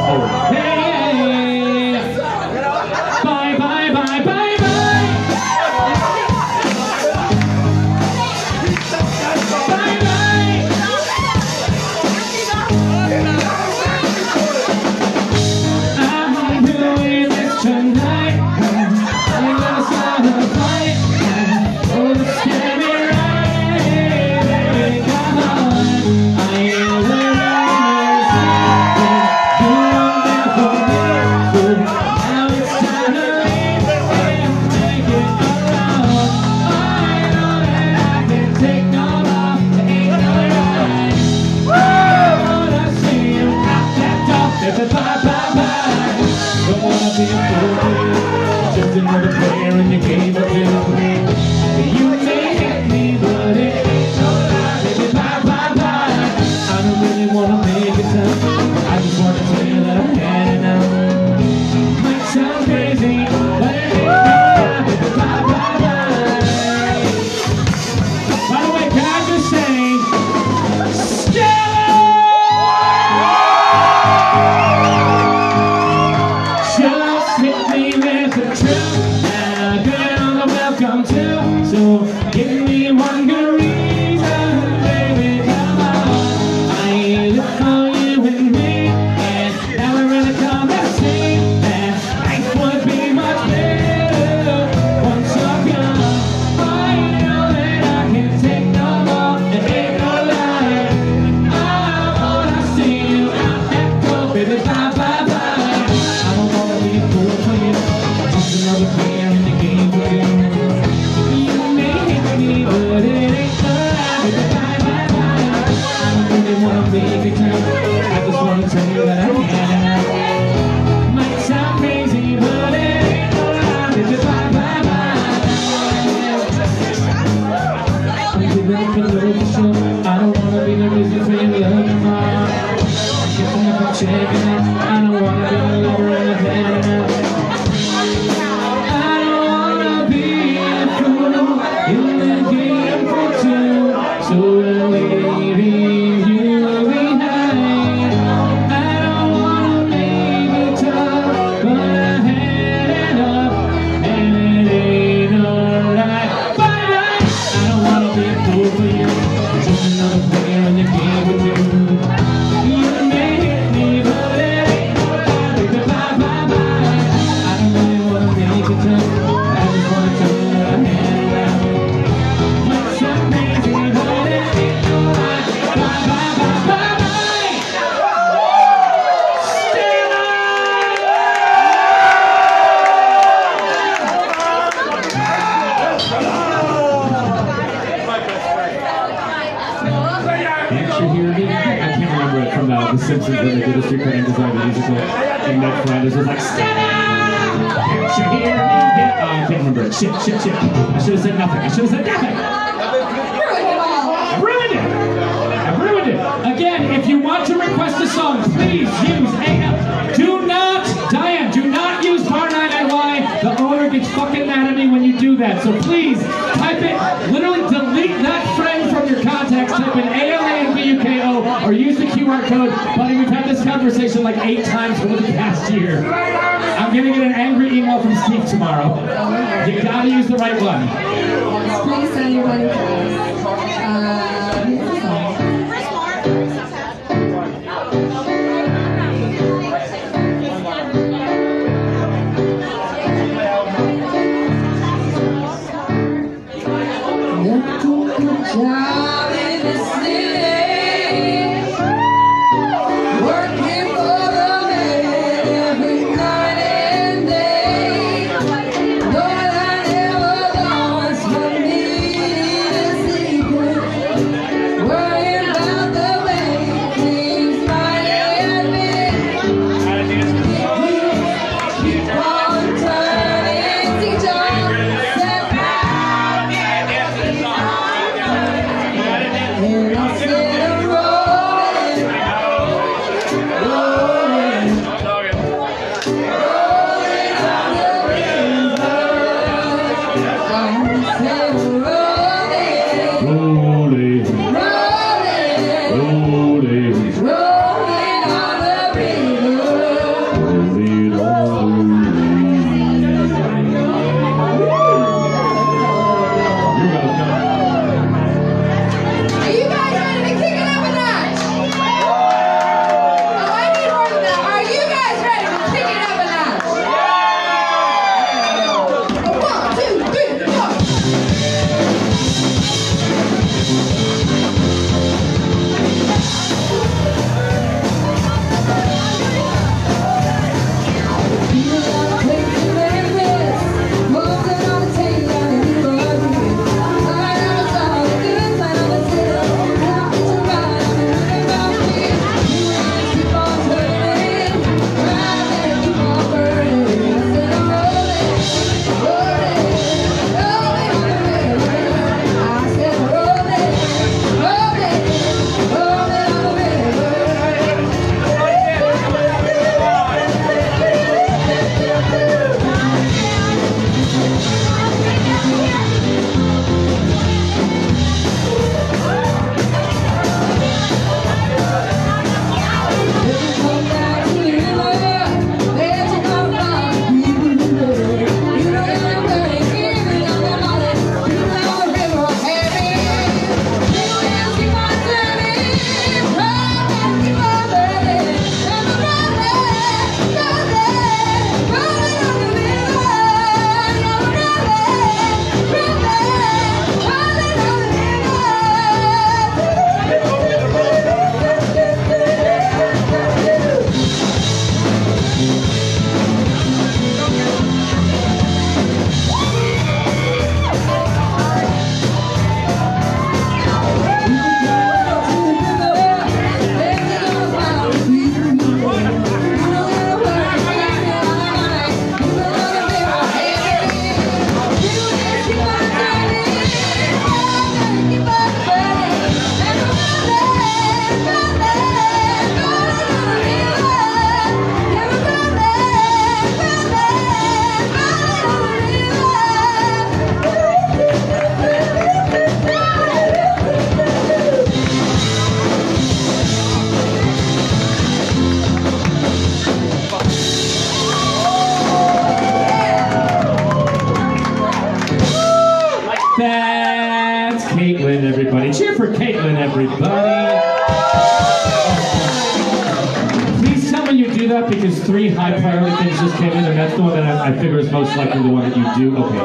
Oh. Like the one that you do? Okay.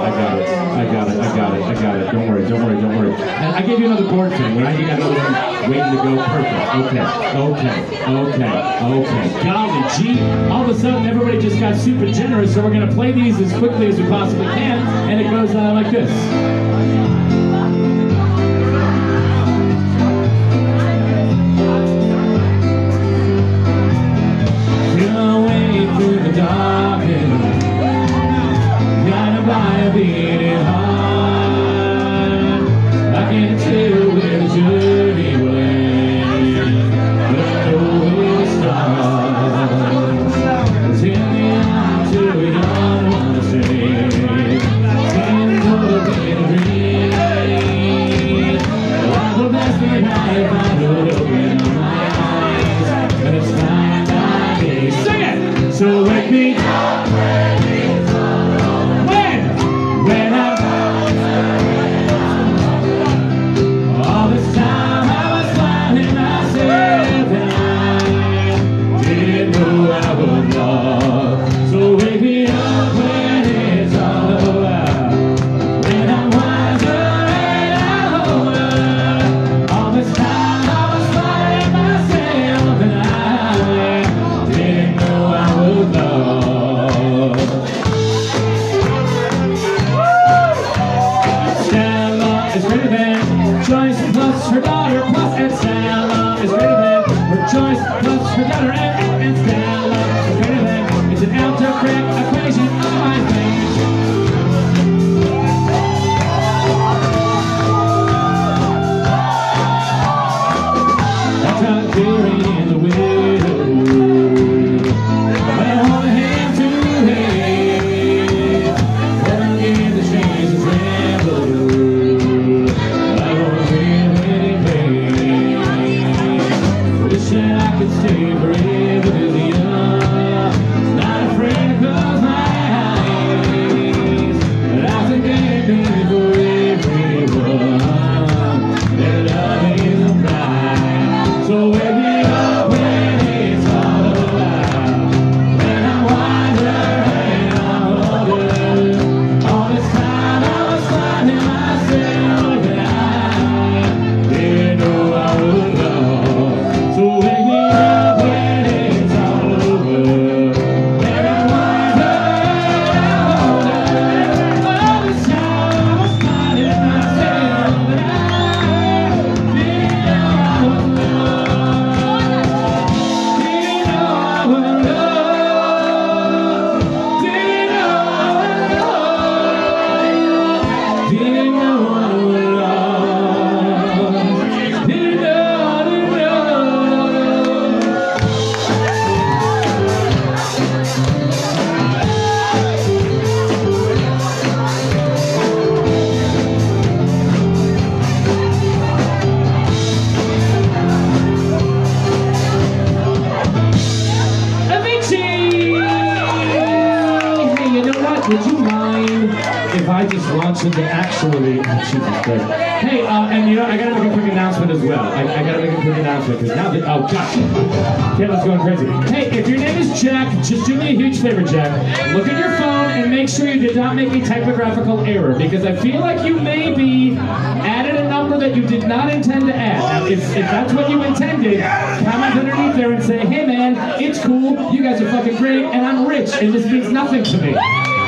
If that's what you intended, comment underneath there and say, hey man, it's cool, you guys are fucking great, and I'm rich, and this means nothing to me.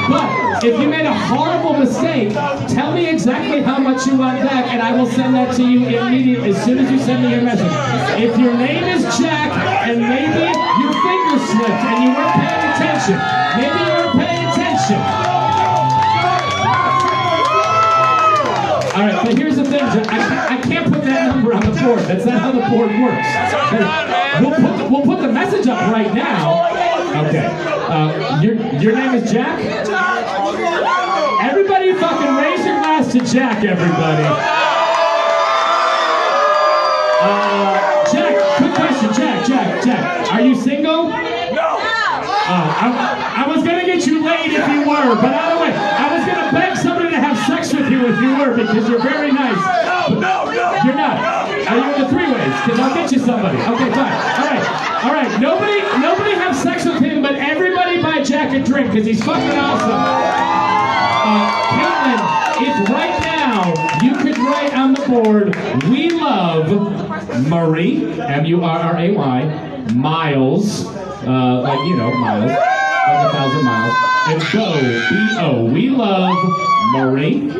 But if you made a horrible mistake, tell me exactly how much you want back, and I will send that to you immediately as soon as you send me your message. If your name is Jack, and maybe your finger slipped and you weren't paying attention, maybe you weren't paying attention. All right, but here's the thing. I can't, I can't put that number on the board. That's not how the board works. We'll put the, we'll put the message up right now. Okay. Uh, your, your name is Jack? Everybody fucking raise your glass to Jack, everybody. Uh, Jack, quick question. Jack, Jack, Jack. Are you single? No. Uh, I, I was going to get you laid if you were, but I, don't, I was going to beg somebody you with humor because you're very nice. No, no, no. You're not. No, Are you in the three ways? Because I'll get you somebody. Okay, fine. All right. All right. Nobody nobody have sex with him, but everybody buy Jack a drink because he's fucking awesome. Uh, Caitlin, if right now you could write on the board, we love Murray, M-U-R-R-A-Y, Miles, uh, like, you know, Miles, like a thousand miles, and Bo, B-O. We love Murray.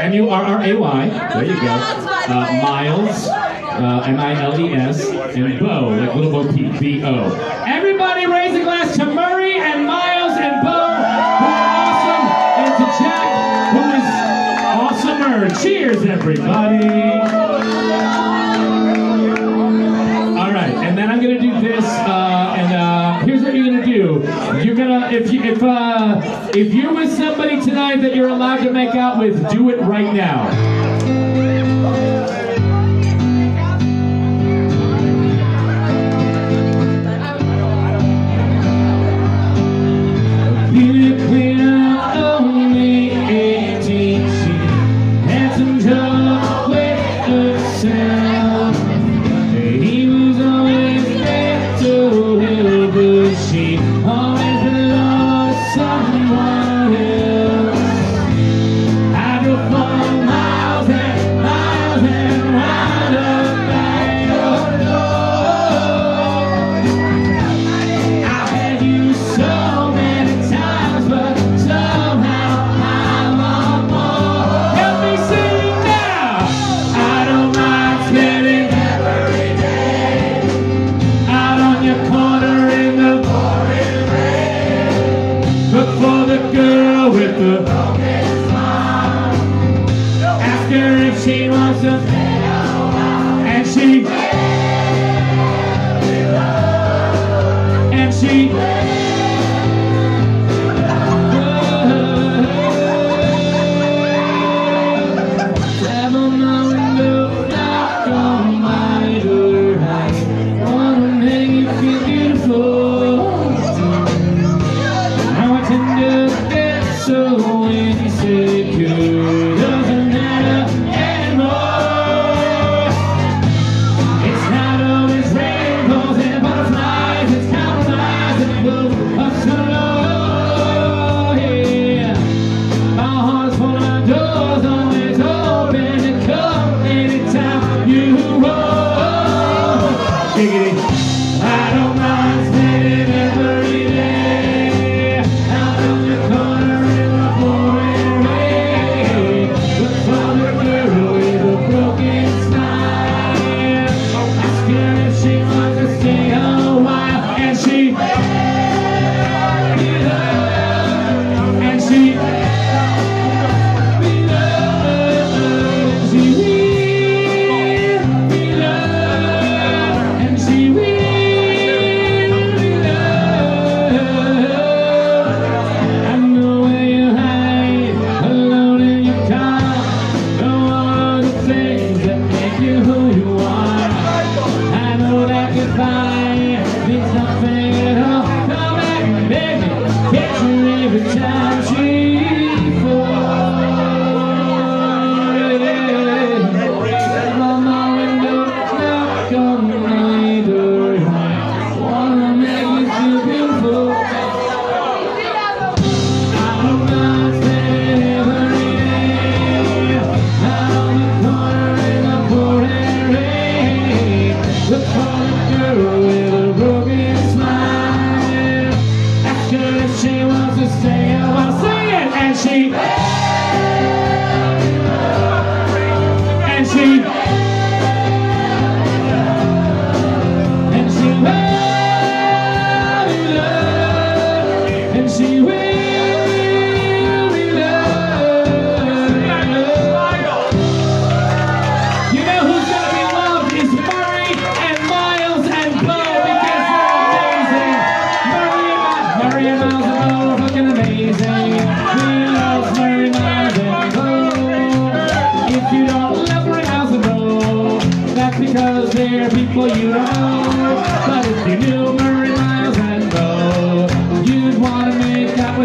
M-U-R-R-A-Y. There you go. Uh, Miles. Uh, M-I-L-E-S. And Bo, like little Bo Peep. B-O. Everybody raise a glass to Murray and Miles and Bo, who are awesome, and to Jack, who is awesomer. Cheers, everybody. All right, and then I'm going to do this, uh, and uh, you. You're gonna if you, if uh, if you're with somebody tonight that you're allowed to make out with, do it right now.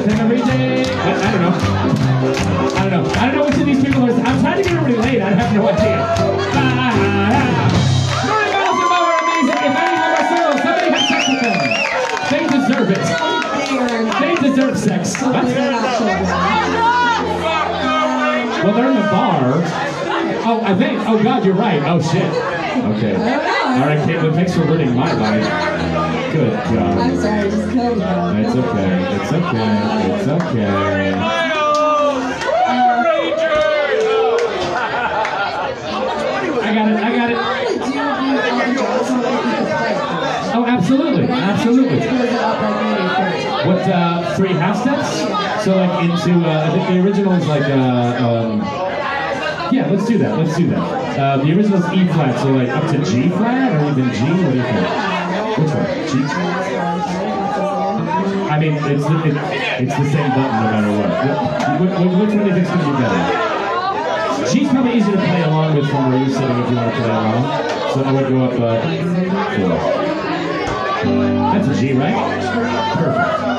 every day. I don't know. I don't know. I don't know which of these people. I'm trying to get everybody laid. I have no idea. They deserve it. They deserve sex. Well, they're in the bar. Oh, I think. Oh, God, you're right. Oh, shit. Okay. All right, Caitlin, thanks for ruining my life. Good job. I'm God. sorry, just killed me. It's okay. It's okay. It's okay. I got it. I got it. I would do you all the jokes on what you could play. Oh, absolutely. Absolutely. think it up like maybe first. What uh, three half steps? So like into uh, I think the original is like uh, um, yeah. Let's do that. Let's do that. Uh, the original is E flat, so like up to G flat or even G. What do you think? Which one? I mean, it's the, it, it's the same button no matter what. Which, which, one do you think's gonna be better? G's probably easier to play along with from where you're sitting if you want to play along. So I would go up uh, four. That's a G, right? Perfect.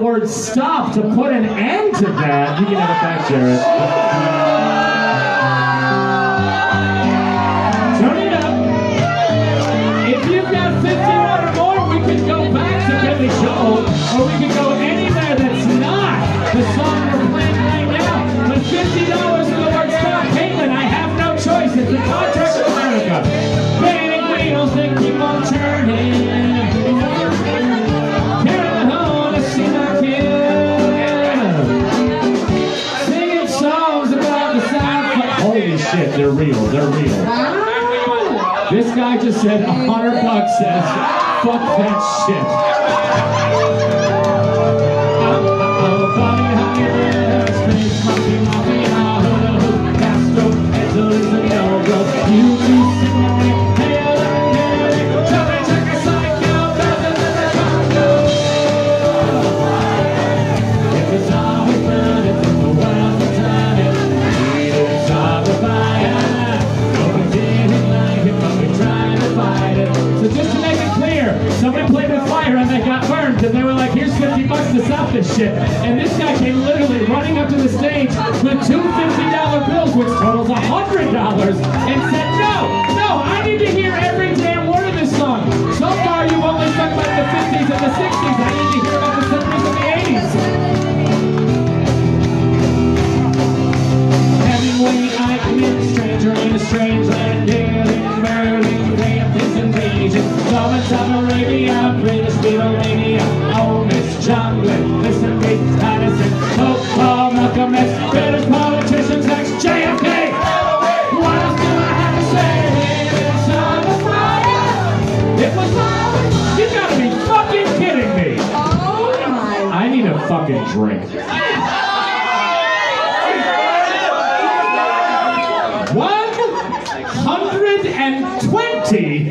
word stop to put an end to that. You can have it back, Jared. they're real. They're real. This guy just said a hundred bucks says, fuck that shit. You this shit. And this guy came literally running up to the stage with two $50 bills, which totals $100, and said, no, no, I need to hear every damn word of this song. So far, you've only talked about the 50s and the 60s. I need to hear about the 70s and the 80s. Hemingway, I commit stranger in a strange land, dead in Berlin, damn this invasion. Love and Arabia, British Beatlemania, oh, Miss John Glenn, Mr. Pete Patterson, Pope Paul Malcolm X, British politicians, ex-JFK. What do I have to say? Fire. It was. You gotta be fucking kidding me. Oh my. I need a fucking drink. One hundred and twenty.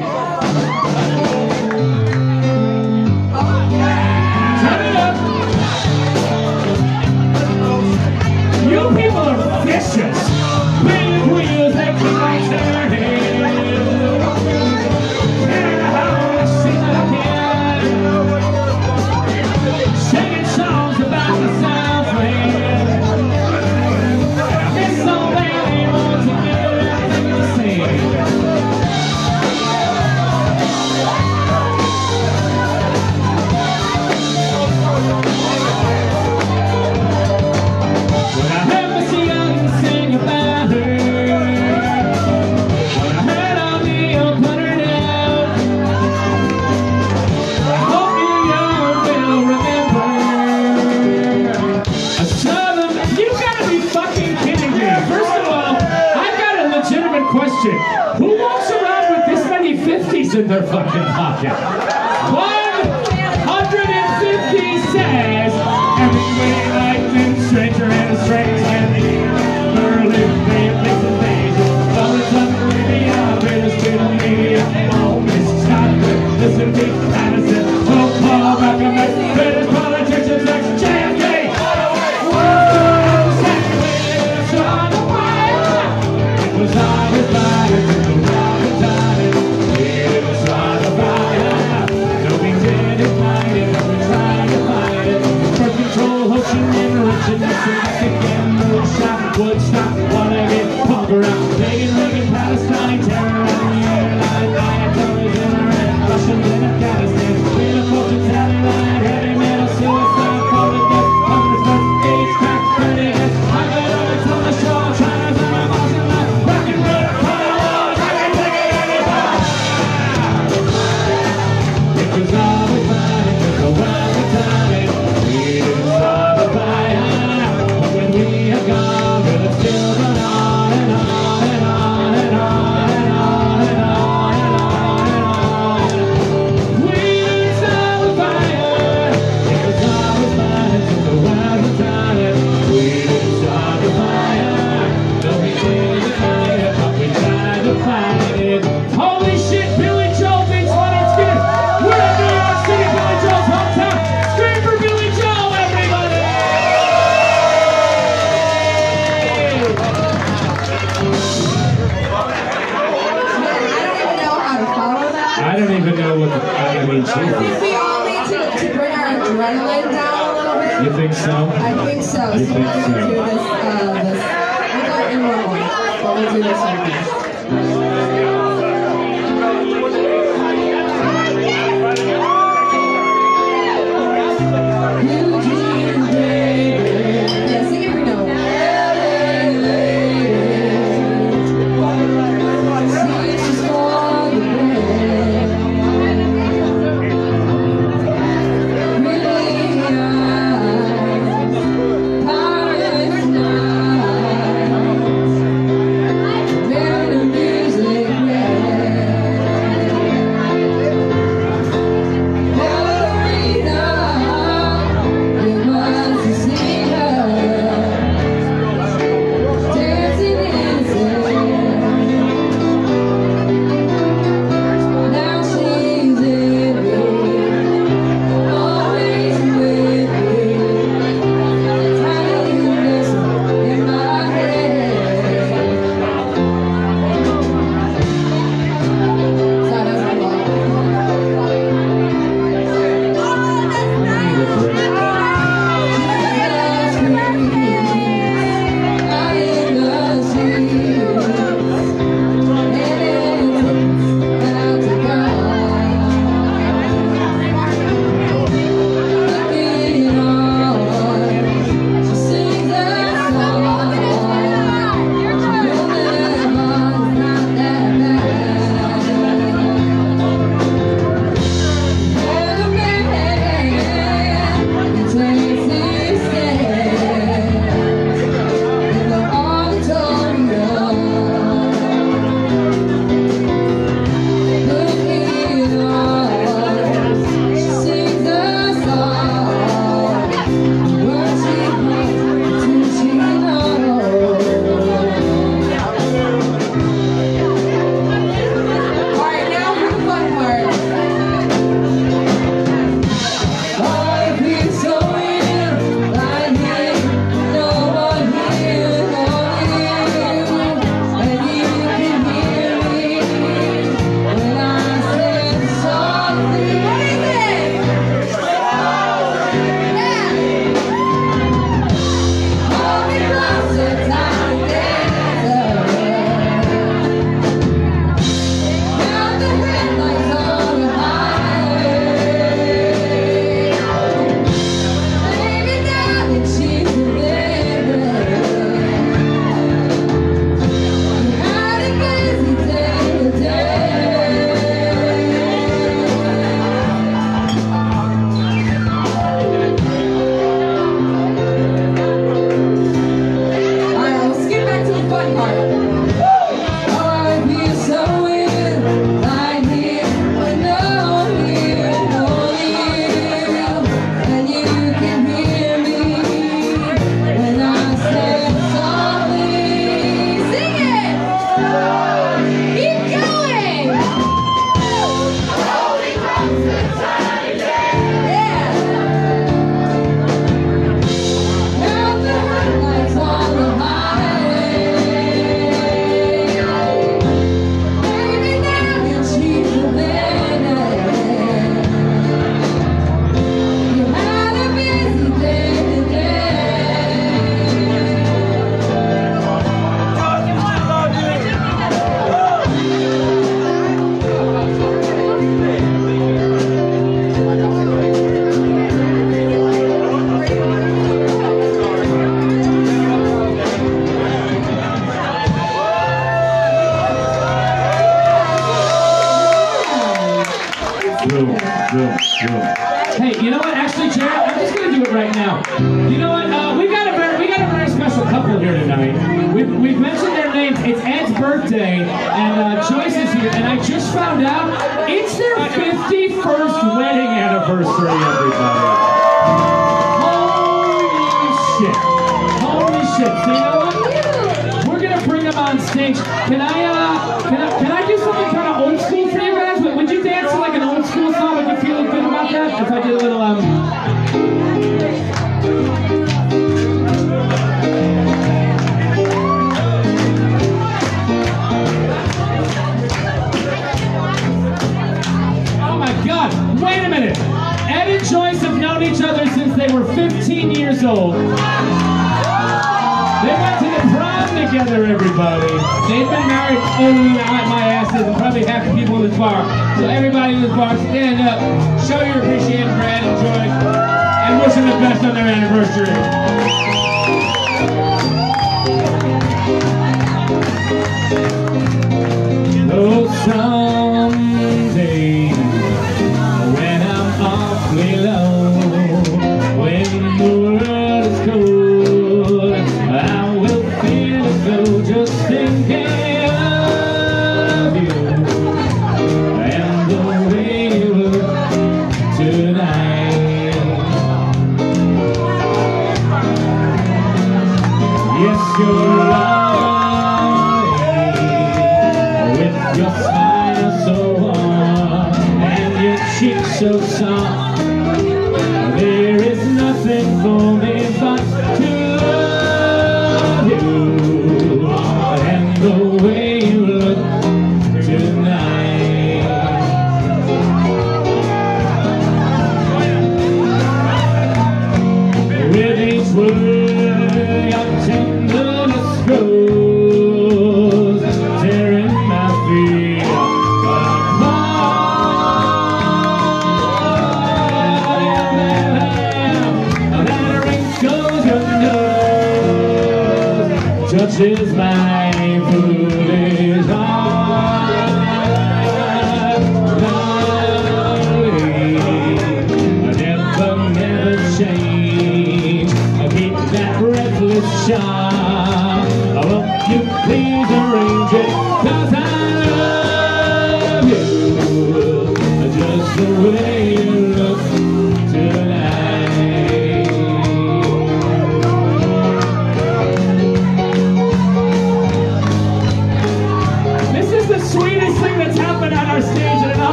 their fucking pocket. 150 says, every like a stranger and a strange enemy. Berlin, they place the page. All the time, Caribbean, British, politics and Oh, British so? I think so. You so think so? We'll do this, uh, this. We got in one but we'll do this one.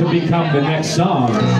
To become the next song.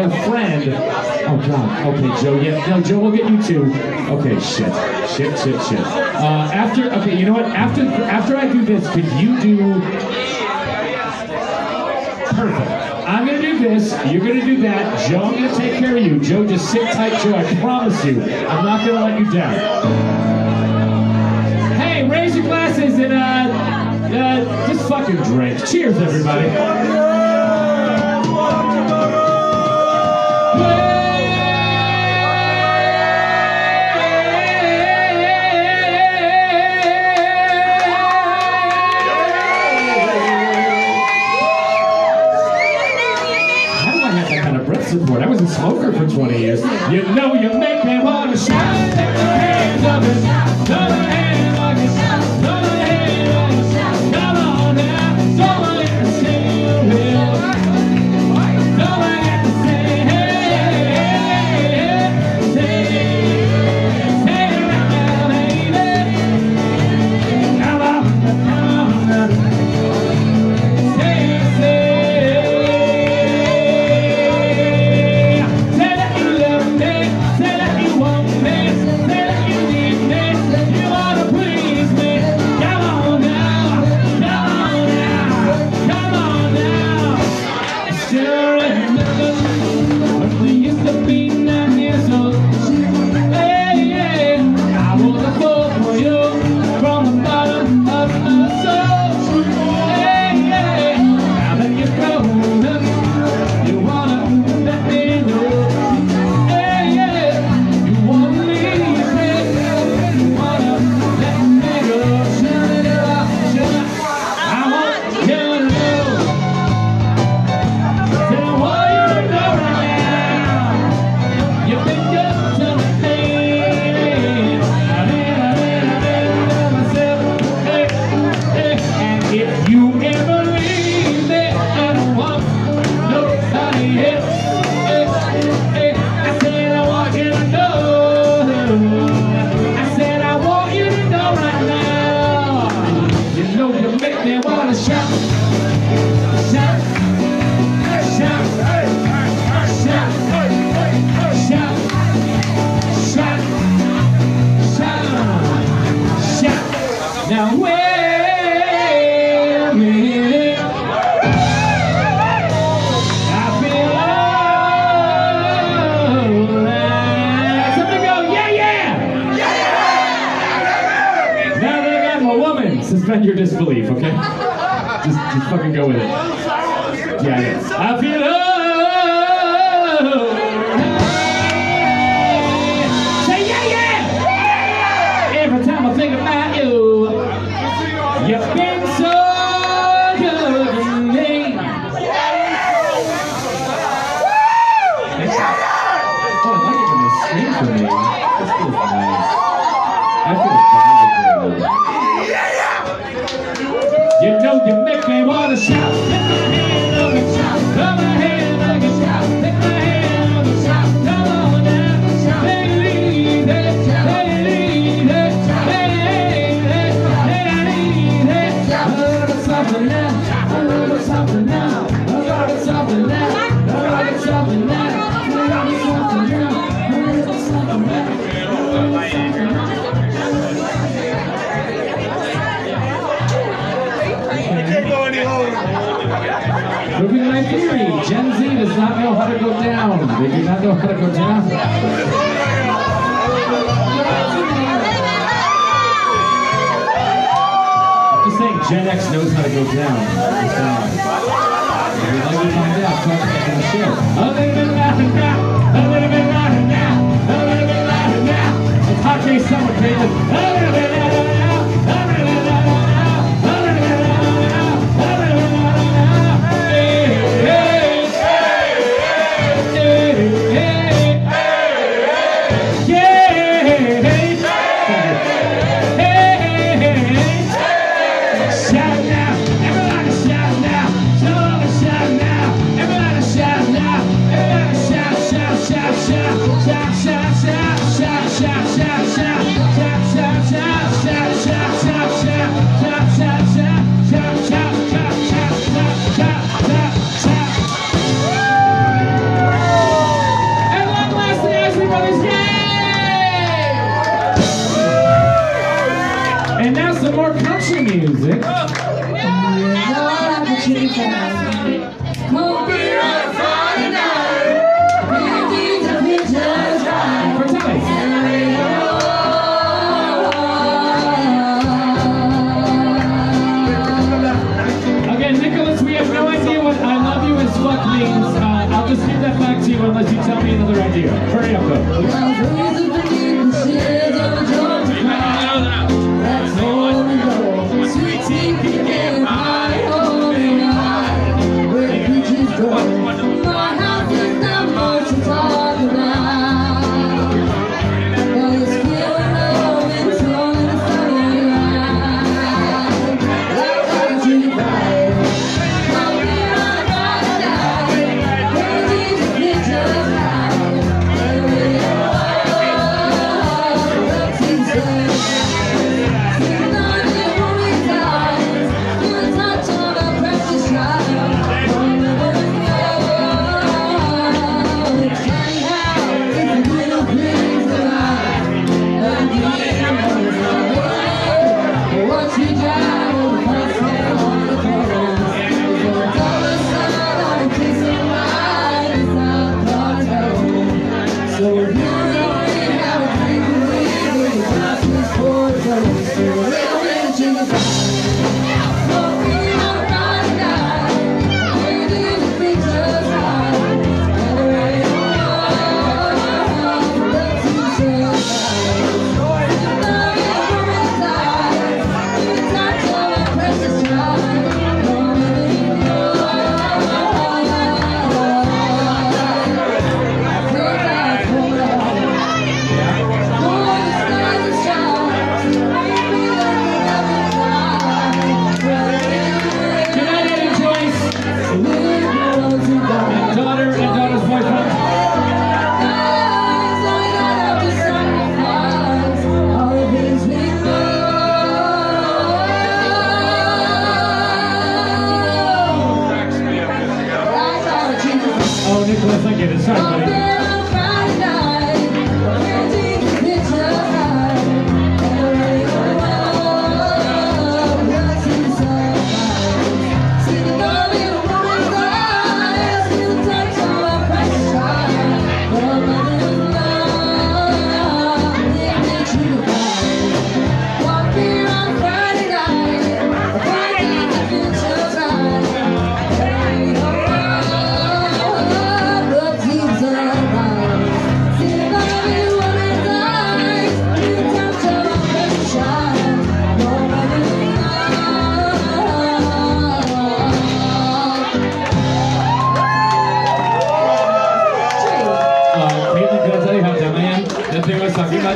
A friend. Oh God. Okay, Joe. Yeah, no, Joe. We'll get you too. Okay, shit, shit, shit, shit. Uh, after. Okay, you know what? After after I do this, could you do? Perfect. I'm gonna do this, you're gonna do that, Joe, I'm gonna take care of you. Joe, just sit tight, Joe, I promise you. I'm not gonna let you down. Hey, raise your glasses and uh, uh just fucking drink. Cheers, everybody.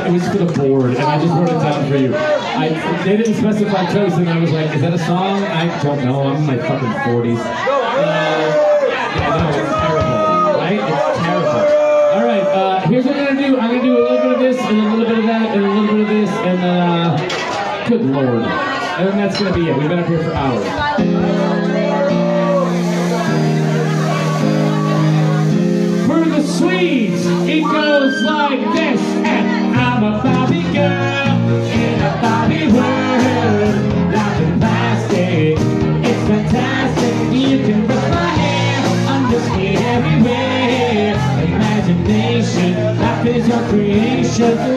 it was for the board, and I just wrote it down for you. I, they didn't specify toast, and I was like, is that a song? I don't know. I'm in my fucking 40s. Uh, yeah, no, it's terrible, right? It's terrible. All right, uh, here's what I'm gonna do. I'm gonna do a little bit of this, and a little bit of that, and a little bit of this, and uh, good lord. And then that's gonna be it. We've been up here for hours. For the Swedes, it goes like this a girl in a Barbie world. Plastic, it's fantastic. You can my hair. Imagination, life is your creation.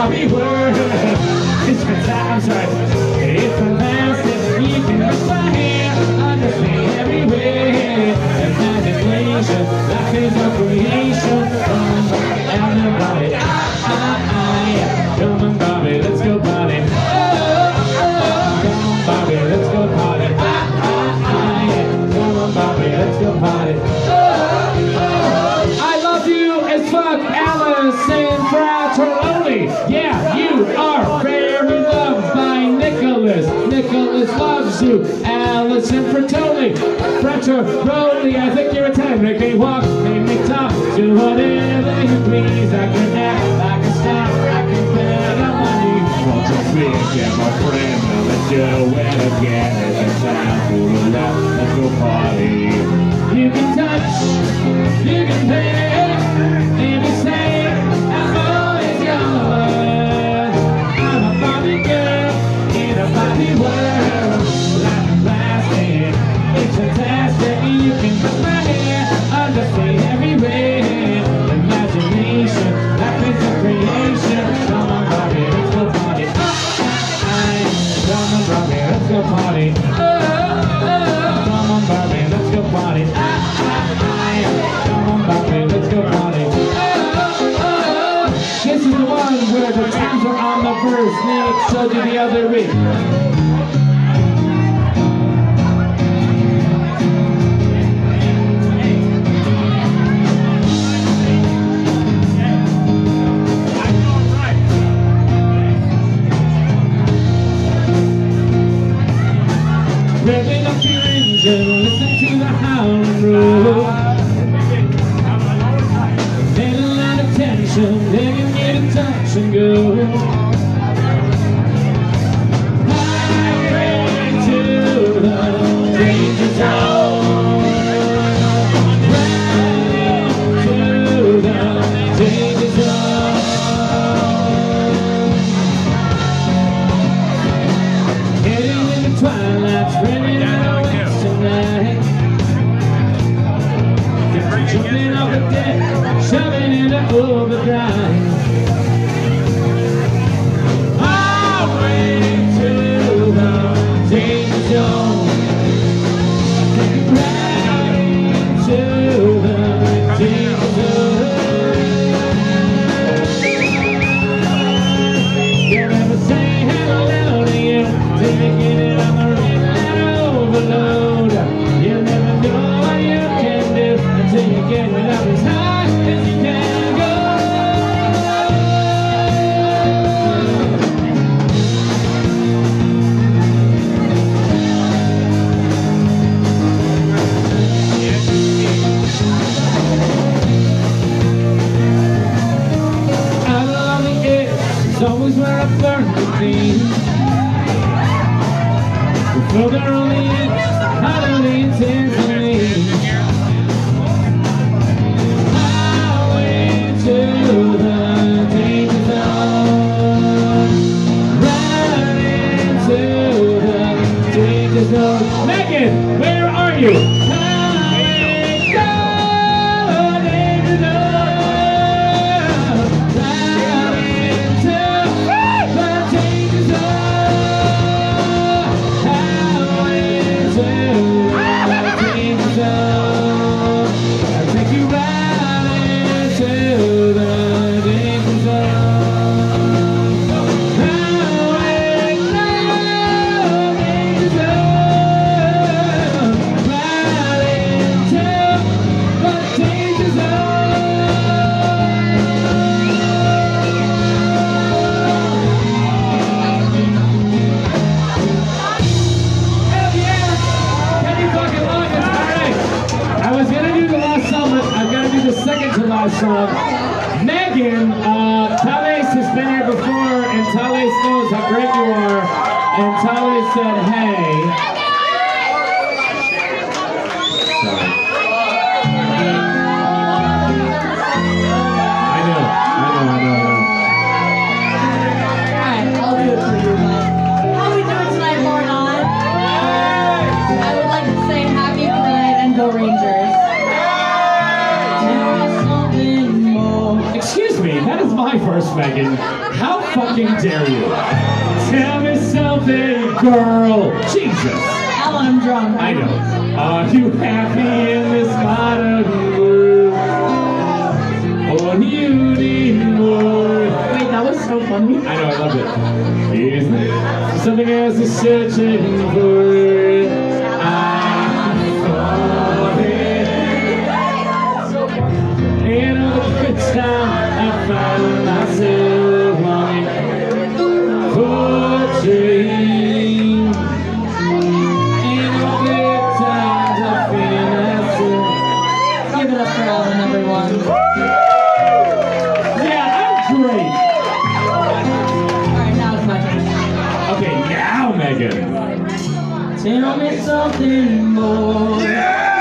sorry word It's my time's right? It's the last that we can aspire Understand everywhere Imagination Life is a creation. Alice loves you. Allison Fratelli, Fletcher Rowley, I think you're a 10. Make me walk, make me talk, do whatever you please. I can act, I can stop, I can bet on money. Want to be again, my friend. I'll let you do again. It's time for the love. Let's go party. You can touch, you can pay. snake, so do the other way. Tell me something more. Yeah!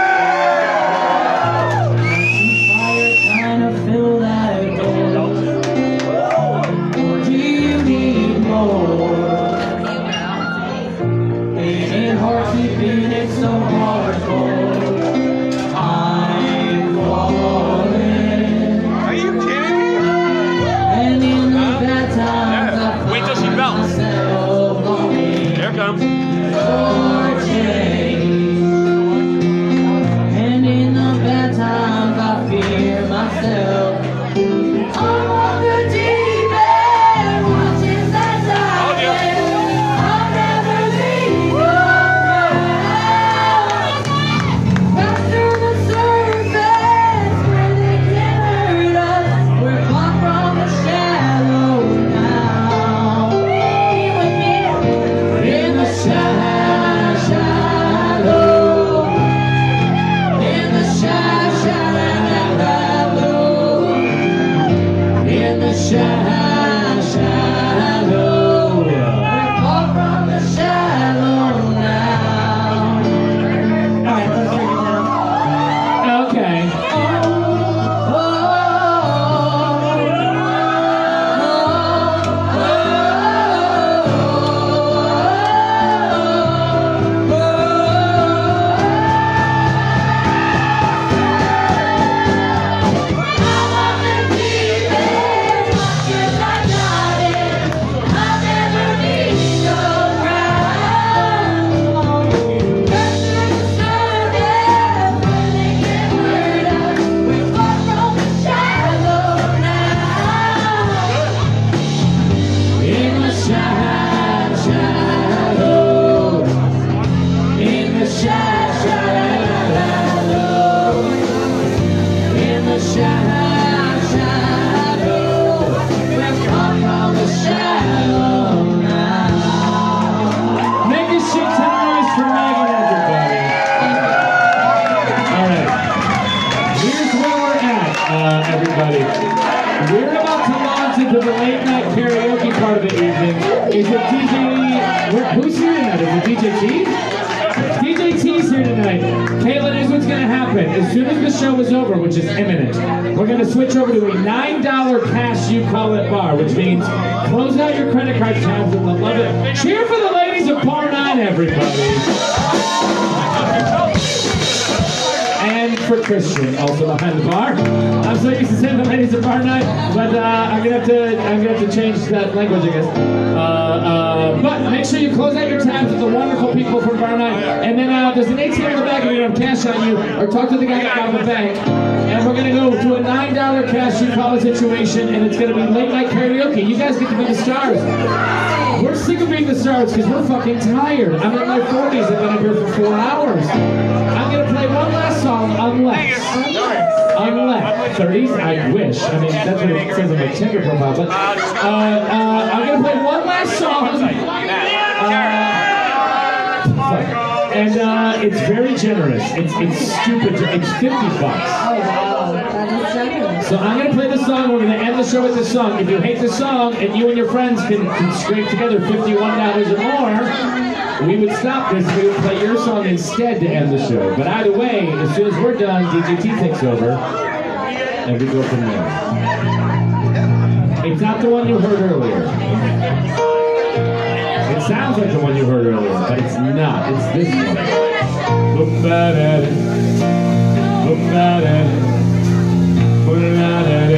because we're fucking tired. I'm in my 40s. I've been up here for four hours. I'm going to play one last song, Unless. Unless. 30s? I wish. I mean, that's what it says on my Tinder profile. But uh, uh, I'm going to play one last song. Uh, and uh, it's very generous. It's, it's stupid. It's 50 bucks. So I'm going to play this song. We're going to end the show with this song. If you hate this song and you and your friends can, can scrape together $51 or more, we would stop this. We would play your song instead to end the show. But either way, as soon as we're done, DJT takes over and we go from there. It's not the one you heard earlier. It sounds like the one you heard earlier, but it's not. It's this one. Look bad at it. Look bad at it we're out of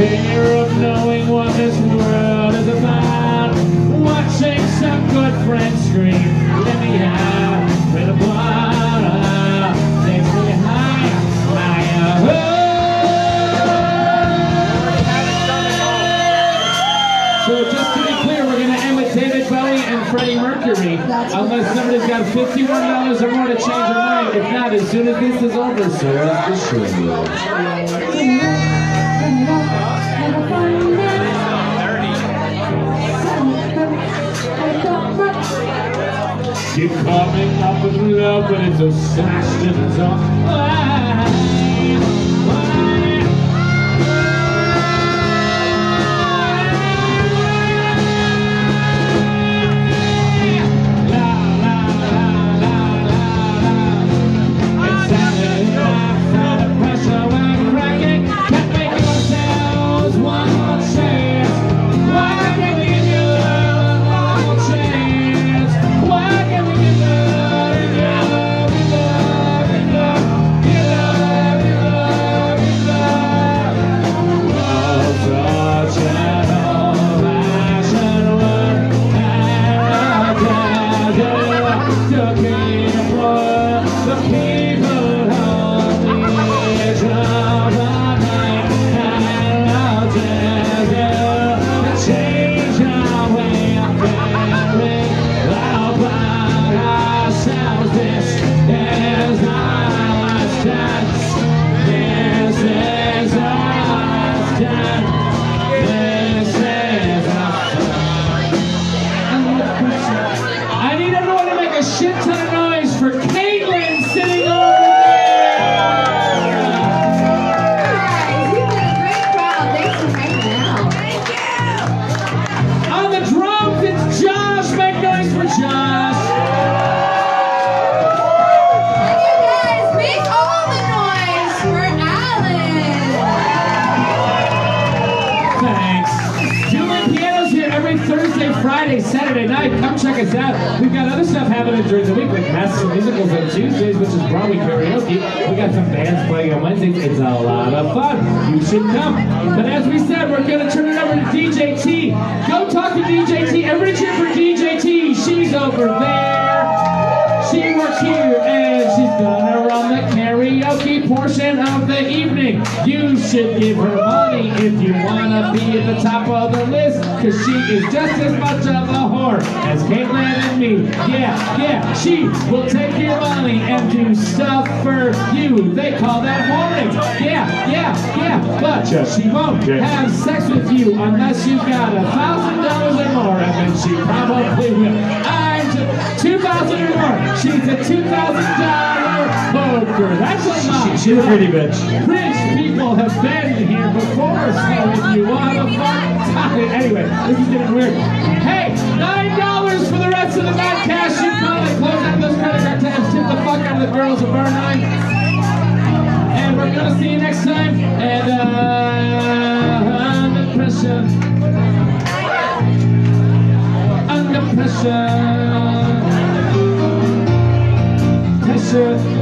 the terror of knowing what this world is about. Watching some good friends scream, let me out with a blood. Takes me higher, higher. So just to be clear, we're gonna end with David Bowie and Freddie Mercury. Unless somebody's got $51 or more to change their mind. If not, as soon as this is over, sir, so is the show. Keep coming up with love, but it's a smashed in song. Why? Tuesdays, which is Broadway karaoke. We got some bands playing on Wednesdays. It's a lot of fun. You should come. But as we said, we're going to turn it over to DJ T. Go talk to DJ T. Everybody cheer for DJ T. She's over there. She works here and she's gonna run the karaoke portion of the evening. You should give her money if you wanna be at the top of the list, cause she is just as much of a whore as Caitlin and me. Yeah, yeah, she will take your money and do stuff for you. They call that whoring. Yeah, yeah, yeah, but she won't have sex with you unless you've got a thousand dollars or more, and then she probably will. I'm just two thousand or more. She's a two thousand dollar poker. That's a lot. She's a pretty bitch. People have been here before, so if you time. Anyway, this is getting weird. Hey, nine dollars for the rest of the night. Cash you come and close out those credit card tabs. Tip the fuck out of the girls of Bar Nine. And we're gonna see you next time. And uh, under pressure. Under pressure. Pressure.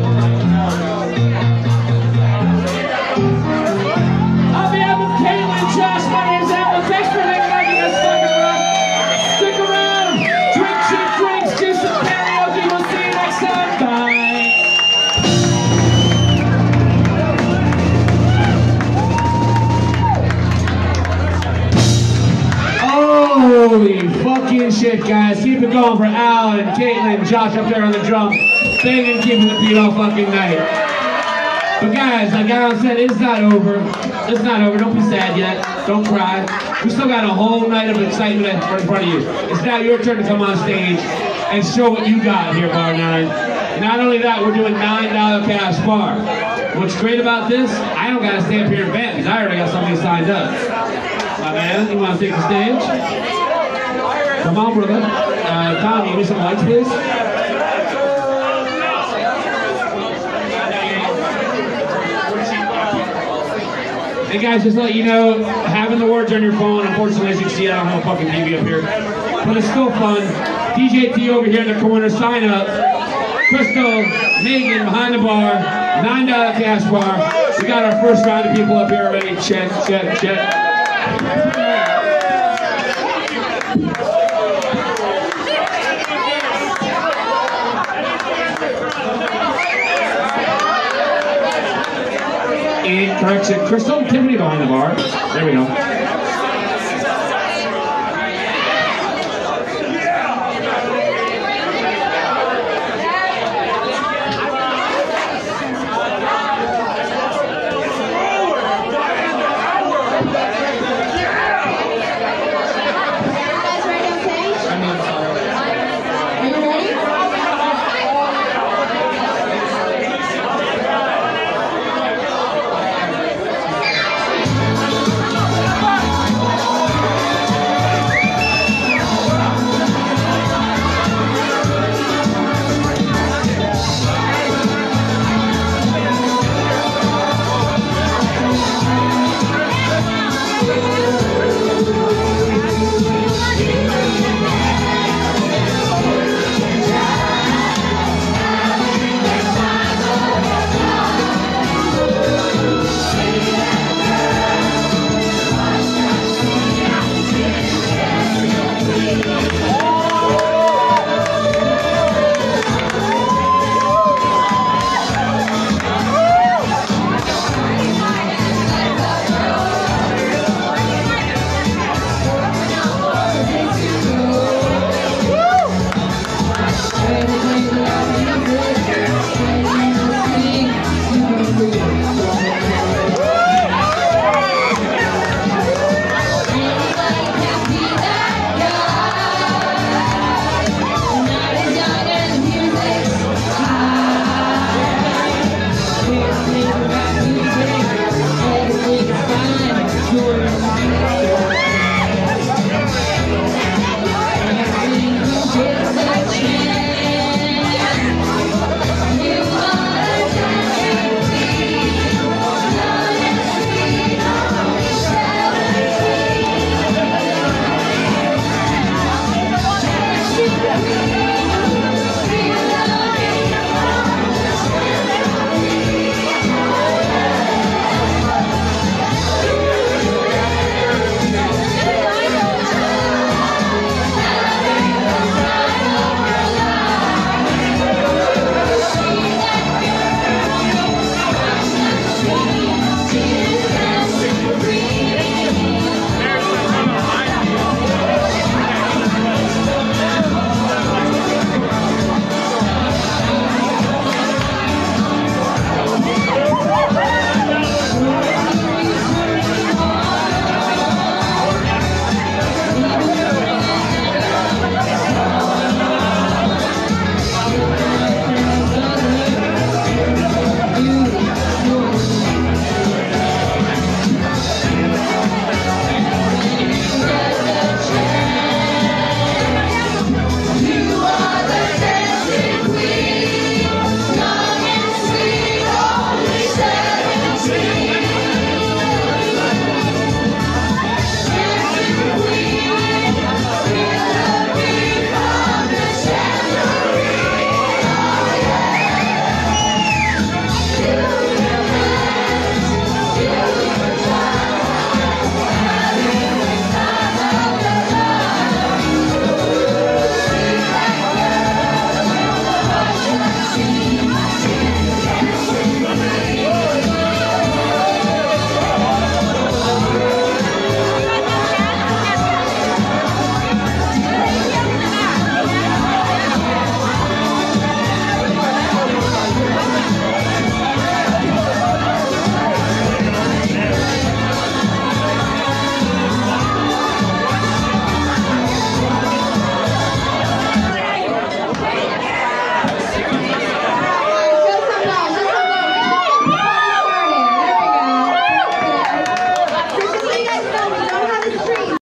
Shit, guys. Keep it going for Alan, Caitlin, Josh up there on the drums. Banging, keeping the beat all fucking night. But guys, like Alan said, it's not over. It's not over. Don't be sad yet. Don't cry. We still got a whole night of excitement in front of you. It's now your turn to come on stage and show what you got here, Bar 9. Not only that, we're doing $9 cash bar. What's great about this, I don't gotta stay up here and vent because I already got somebody signed up. My man, you wanna take the stage? Come on, brother. Uh, Donnie, need some lights, please. Hey guys, just let you know, having the words on your phone, unfortunately, as you can see, I don't have a fucking TV up here. But it's still fun. DJ T over here in the corner, sign up. Crystal, Megan behind the bar, $9 cash bar. We got our first round of people up here already. Check, check, check. And Tiffany behind the bar. There we go.